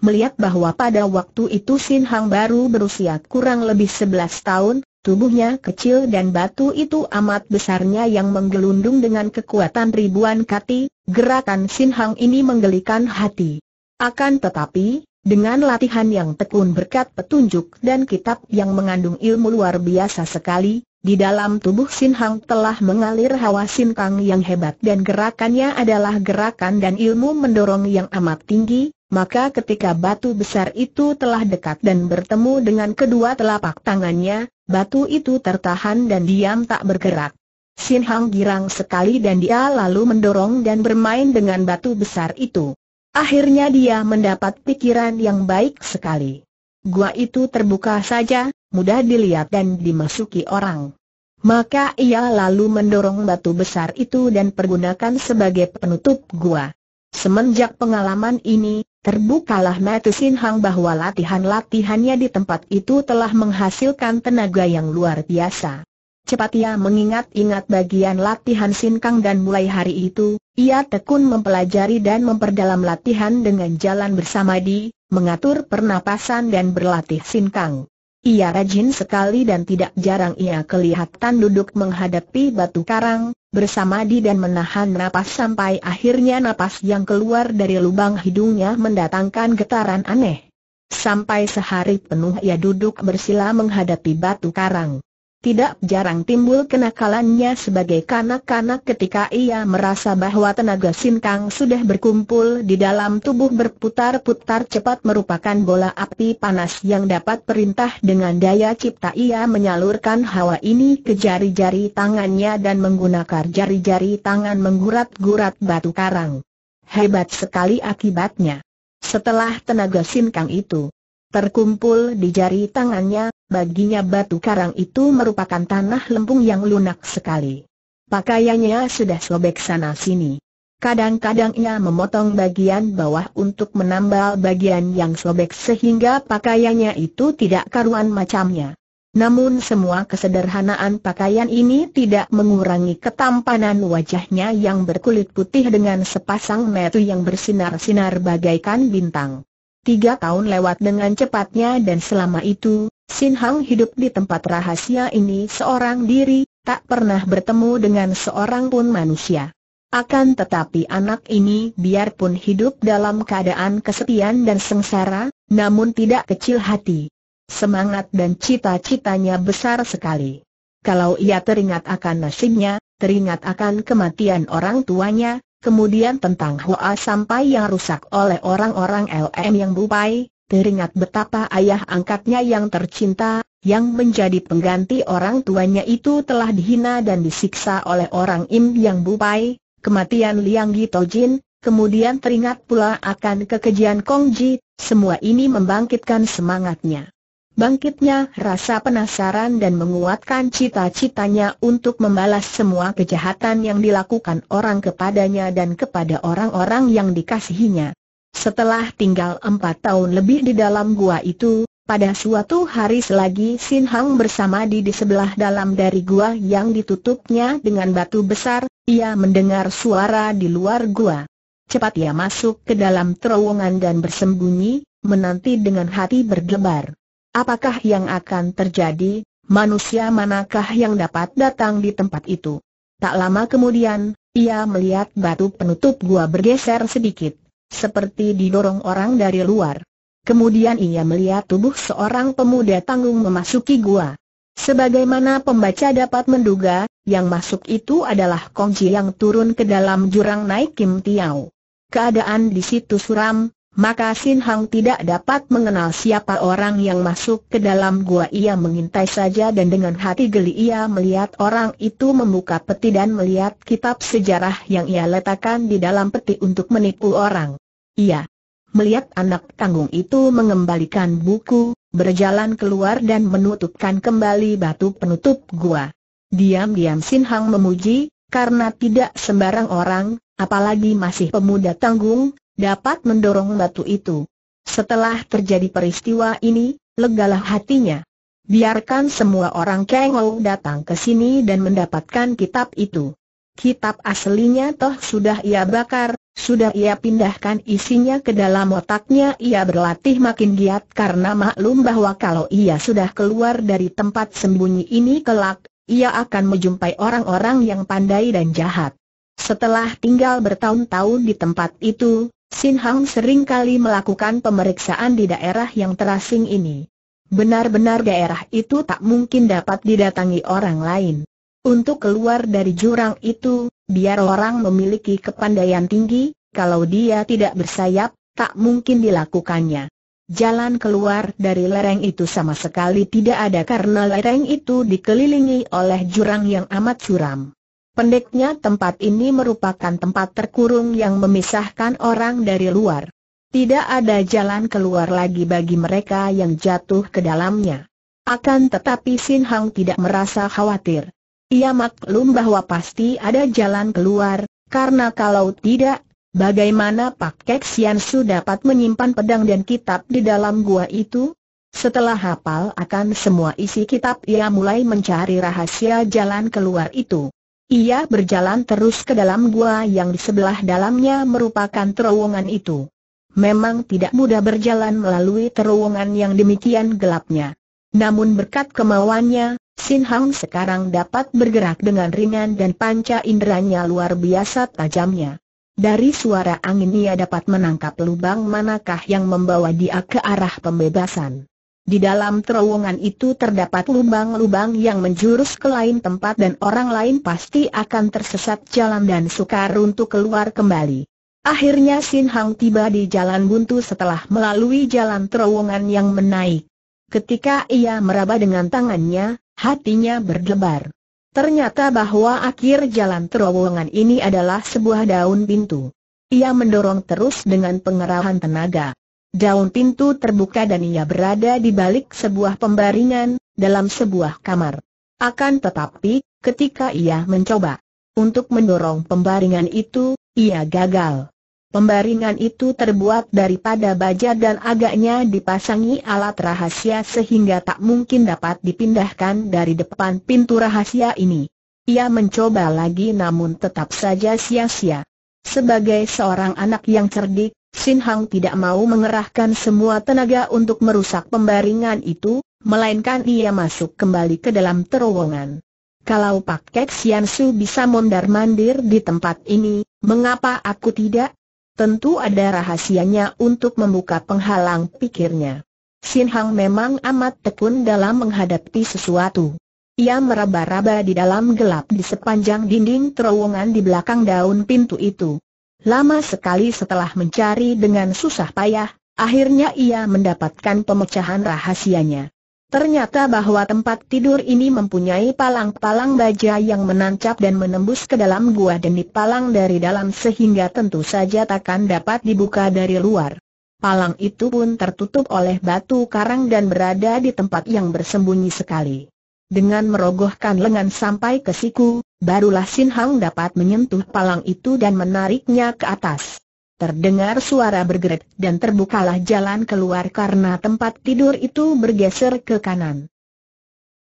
Melihat bahwa pada waktu itu Sin Hang baru berusia kurang lebih 11 tahun, tubuhnya kecil dan batu itu amat besarnya yang menggelundung dengan kekuatan ribuan kati, gerakan Sin Hang ini menggelikan hati. Akan tetapi, dengan latihan yang tekun berkat petunjuk dan kitab yang mengandung ilmu luar biasa sekali, di dalam tubuh Sin Hang telah mengalir hawa Sin Kang yang hebat dan gerakannya adalah gerakan dan ilmu mendorong yang amat tinggi, maka ketika batu besar itu telah dekat dan bertemu dengan kedua telapak tangannya, batu itu tertahan dan diam tak bergerak. Sin Hang girang sekali dan dia lalu mendorong dan bermain dengan batu besar itu. Akhirnya dia mendapat pikiran yang baik sekali. Gua itu terbuka saja, mudah dilihat dan dimasuki orang. Maka ia lalu mendorong batu besar itu dan pergunakan sebagai penutup gua. Semenjak pengalaman ini, Terbukalah mata Sin Hang bahwa latihan-latihannya di tempat itu telah menghasilkan tenaga yang luar biasa. Cepat ia mengingat-ingat bagian latihan Sin Kang dan mulai hari itu, ia tekun mempelajari dan memperdalam latihan dengan jalan bersama di, mengatur pernapasan dan berlatih Sin Kang. Ia rajin sekali dan tidak jarang ia kelihatan duduk menghadapi batu karang, bersama di dan menahan napas sampai akhirnya napas yang keluar dari lubang hidungnya mendatangkan getaran aneh. Sampai sehari penuh ia duduk bersila menghadapi batu karang. Tidak jarang timbul kenakalannya sebagai kanak-kanak ketika ia merasa bahwa tenaga sinkang sudah berkumpul di dalam tubuh berputar-putar cepat merupakan bola api panas yang dapat perintah dengan daya cipta ia menyalurkan hawa ini ke jari-jari tangannya dan menggunakan jari-jari tangan menggurat-gurat batu karang. Hebat sekali akibatnya. Setelah tenaga sinkang itu terkumpul di jari tangannya, baginya batu karang itu merupakan tanah lempung yang lunak sekali. Pakaiannya sudah sobek sana-sini. Kadang-kadang ia memotong bagian bawah untuk menambal bagian yang sobek sehingga pakaiannya itu tidak karuan macamnya. Namun semua kesederhanaan pakaian ini tidak mengurangi ketampanan wajahnya yang berkulit putih dengan sepasang metu yang bersinar-sinar bagaikan bintang. Tiga tahun lewat dengan cepatnya dan selama itu, Sin Hang hidup di tempat rahasia ini seorang diri, tak pernah bertemu dengan seorang pun manusia. Akan tetapi anak ini biarpun hidup dalam keadaan kesepian dan sengsara, namun tidak kecil hati. Semangat dan cita-citanya besar sekali. Kalau ia teringat akan nasibnya, teringat akan kematian orang tuanya, Kemudian tentang Hoa sampai yang rusak oleh orang-orang LM yang bupai, teringat betapa ayah angkatnya yang tercinta, yang menjadi pengganti orang tuanya itu telah dihina dan disiksa oleh orang Im yang bupai, kematian Liang Tojin, kemudian teringat pula akan kekejian Kongji, semua ini membangkitkan semangatnya. Bangkitnya rasa penasaran dan menguatkan cita-citanya untuk membalas semua kejahatan yang dilakukan orang kepadanya dan kepada orang-orang yang dikasihinya. Setelah tinggal empat tahun lebih di dalam gua itu, pada suatu hari selagi Sin Hang bersama di di sebelah dalam dari gua yang ditutupnya dengan batu besar, ia mendengar suara di luar gua. Cepat ia masuk ke dalam terowongan dan bersembunyi, menanti dengan hati berdebar. Apakah yang akan terjadi, manusia manakah yang dapat datang di tempat itu? Tak lama kemudian, ia melihat batu penutup gua bergeser sedikit, seperti didorong orang dari luar. Kemudian ia melihat tubuh seorang pemuda tanggung memasuki gua. Sebagaimana pembaca dapat menduga, yang masuk itu adalah Kongji yang turun ke dalam jurang naik Kim Tiao. Keadaan di situ suram, maka Sin Hang tidak dapat mengenal siapa orang yang masuk ke dalam gua ia mengintai saja dan dengan hati geli ia melihat orang itu membuka peti dan melihat kitab sejarah yang ia letakkan di dalam peti untuk menipu orang. Ia melihat anak tanggung itu mengembalikan buku, berjalan keluar dan menutupkan kembali batu penutup gua. Diam-diam Sin Hang memuji, karena tidak sembarang orang, apalagi masih pemuda tanggung, dapat mendorong batu itu. Setelah terjadi peristiwa ini, legalah hatinya. Biarkan semua orang Kengou datang ke sini dan mendapatkan kitab itu. Kitab aslinya toh sudah ia bakar, sudah ia pindahkan isinya ke dalam otaknya ia berlatih makin giat karena maklum bahwa kalau ia sudah keluar dari tempat sembunyi ini kelak, ia akan menjumpai orang-orang yang pandai dan jahat. Setelah tinggal bertahun-tahun di tempat itu, Sin Hang sering kali melakukan pemeriksaan di daerah yang terasing ini. Benar-benar daerah itu tak mungkin dapat didatangi orang lain. Untuk keluar dari jurang itu, biar orang memiliki kepandaian tinggi, kalau dia tidak bersayap, tak mungkin dilakukannya. Jalan keluar dari lereng itu sama sekali tidak ada karena lereng itu dikelilingi oleh jurang yang amat curam. Pendeknya tempat ini merupakan tempat terkurung yang memisahkan orang dari luar. Tidak ada jalan keluar lagi bagi mereka yang jatuh ke dalamnya. Akan tetapi Sin Hang tidak merasa khawatir. Ia maklum bahwa pasti ada jalan keluar, karena kalau tidak, bagaimana Pak Kek Sian Su dapat menyimpan pedang dan kitab di dalam gua itu? Setelah hafal akan semua isi kitab ia mulai mencari rahasia jalan keluar itu. Ia berjalan terus ke dalam gua yang di sebelah dalamnya merupakan terowongan itu. Memang tidak mudah berjalan melalui terowongan yang demikian gelapnya. Namun berkat kemauannya, Sin Hang sekarang dapat bergerak dengan ringan dan panca inderanya luar biasa tajamnya. Dari suara angin ia dapat menangkap lubang manakah yang membawa dia ke arah pembebasan. Di dalam terowongan itu terdapat lubang-lubang yang menjurus ke lain tempat dan orang lain pasti akan tersesat jalan dan sukar untuk keluar kembali. Akhirnya Sin Hang tiba di jalan buntu setelah melalui jalan terowongan yang menaik. Ketika ia meraba dengan tangannya, hatinya berdebar. Ternyata bahwa akhir jalan terowongan ini adalah sebuah daun pintu. Ia mendorong terus dengan pengerahan tenaga. Daun pintu terbuka dan ia berada di balik sebuah pembaringan, dalam sebuah kamar. Akan tetapi, ketika ia mencoba untuk mendorong pembaringan itu, ia gagal. Pembaringan itu terbuat daripada baja dan agaknya dipasangi alat rahasia sehingga tak mungkin dapat dipindahkan dari depan pintu rahasia ini. Ia mencoba lagi namun tetap saja sia-sia. Sebagai seorang anak yang cerdik, Sin Hang tidak mau mengerahkan semua tenaga untuk merusak pembaringan itu, melainkan ia masuk kembali ke dalam terowongan. Kalau Pak Kek Sian Su bisa mondar-mandir di tempat ini, mengapa aku tidak? Tentu ada rahasianya untuk membuka penghalang pikirnya. Sin Hang memang amat tekun dalam menghadapi sesuatu. Ia meraba-raba di dalam gelap di sepanjang dinding terowongan di belakang daun pintu itu. Lama sekali setelah mencari dengan susah payah, akhirnya ia mendapatkan pemecahan rahasianya. Ternyata bahwa tempat tidur ini mempunyai palang-palang baja yang menancap dan menembus ke dalam gua dan dipalang dari dalam sehingga tentu saja takkan dapat dibuka dari luar. Palang itu pun tertutup oleh batu karang dan berada di tempat yang bersembunyi sekali. Dengan merogohkan lengan sampai ke siku, barulah Sin Hang dapat menyentuh palang itu dan menariknya ke atas. Terdengar suara bergerak dan terbukalah jalan keluar karena tempat tidur itu bergeser ke kanan.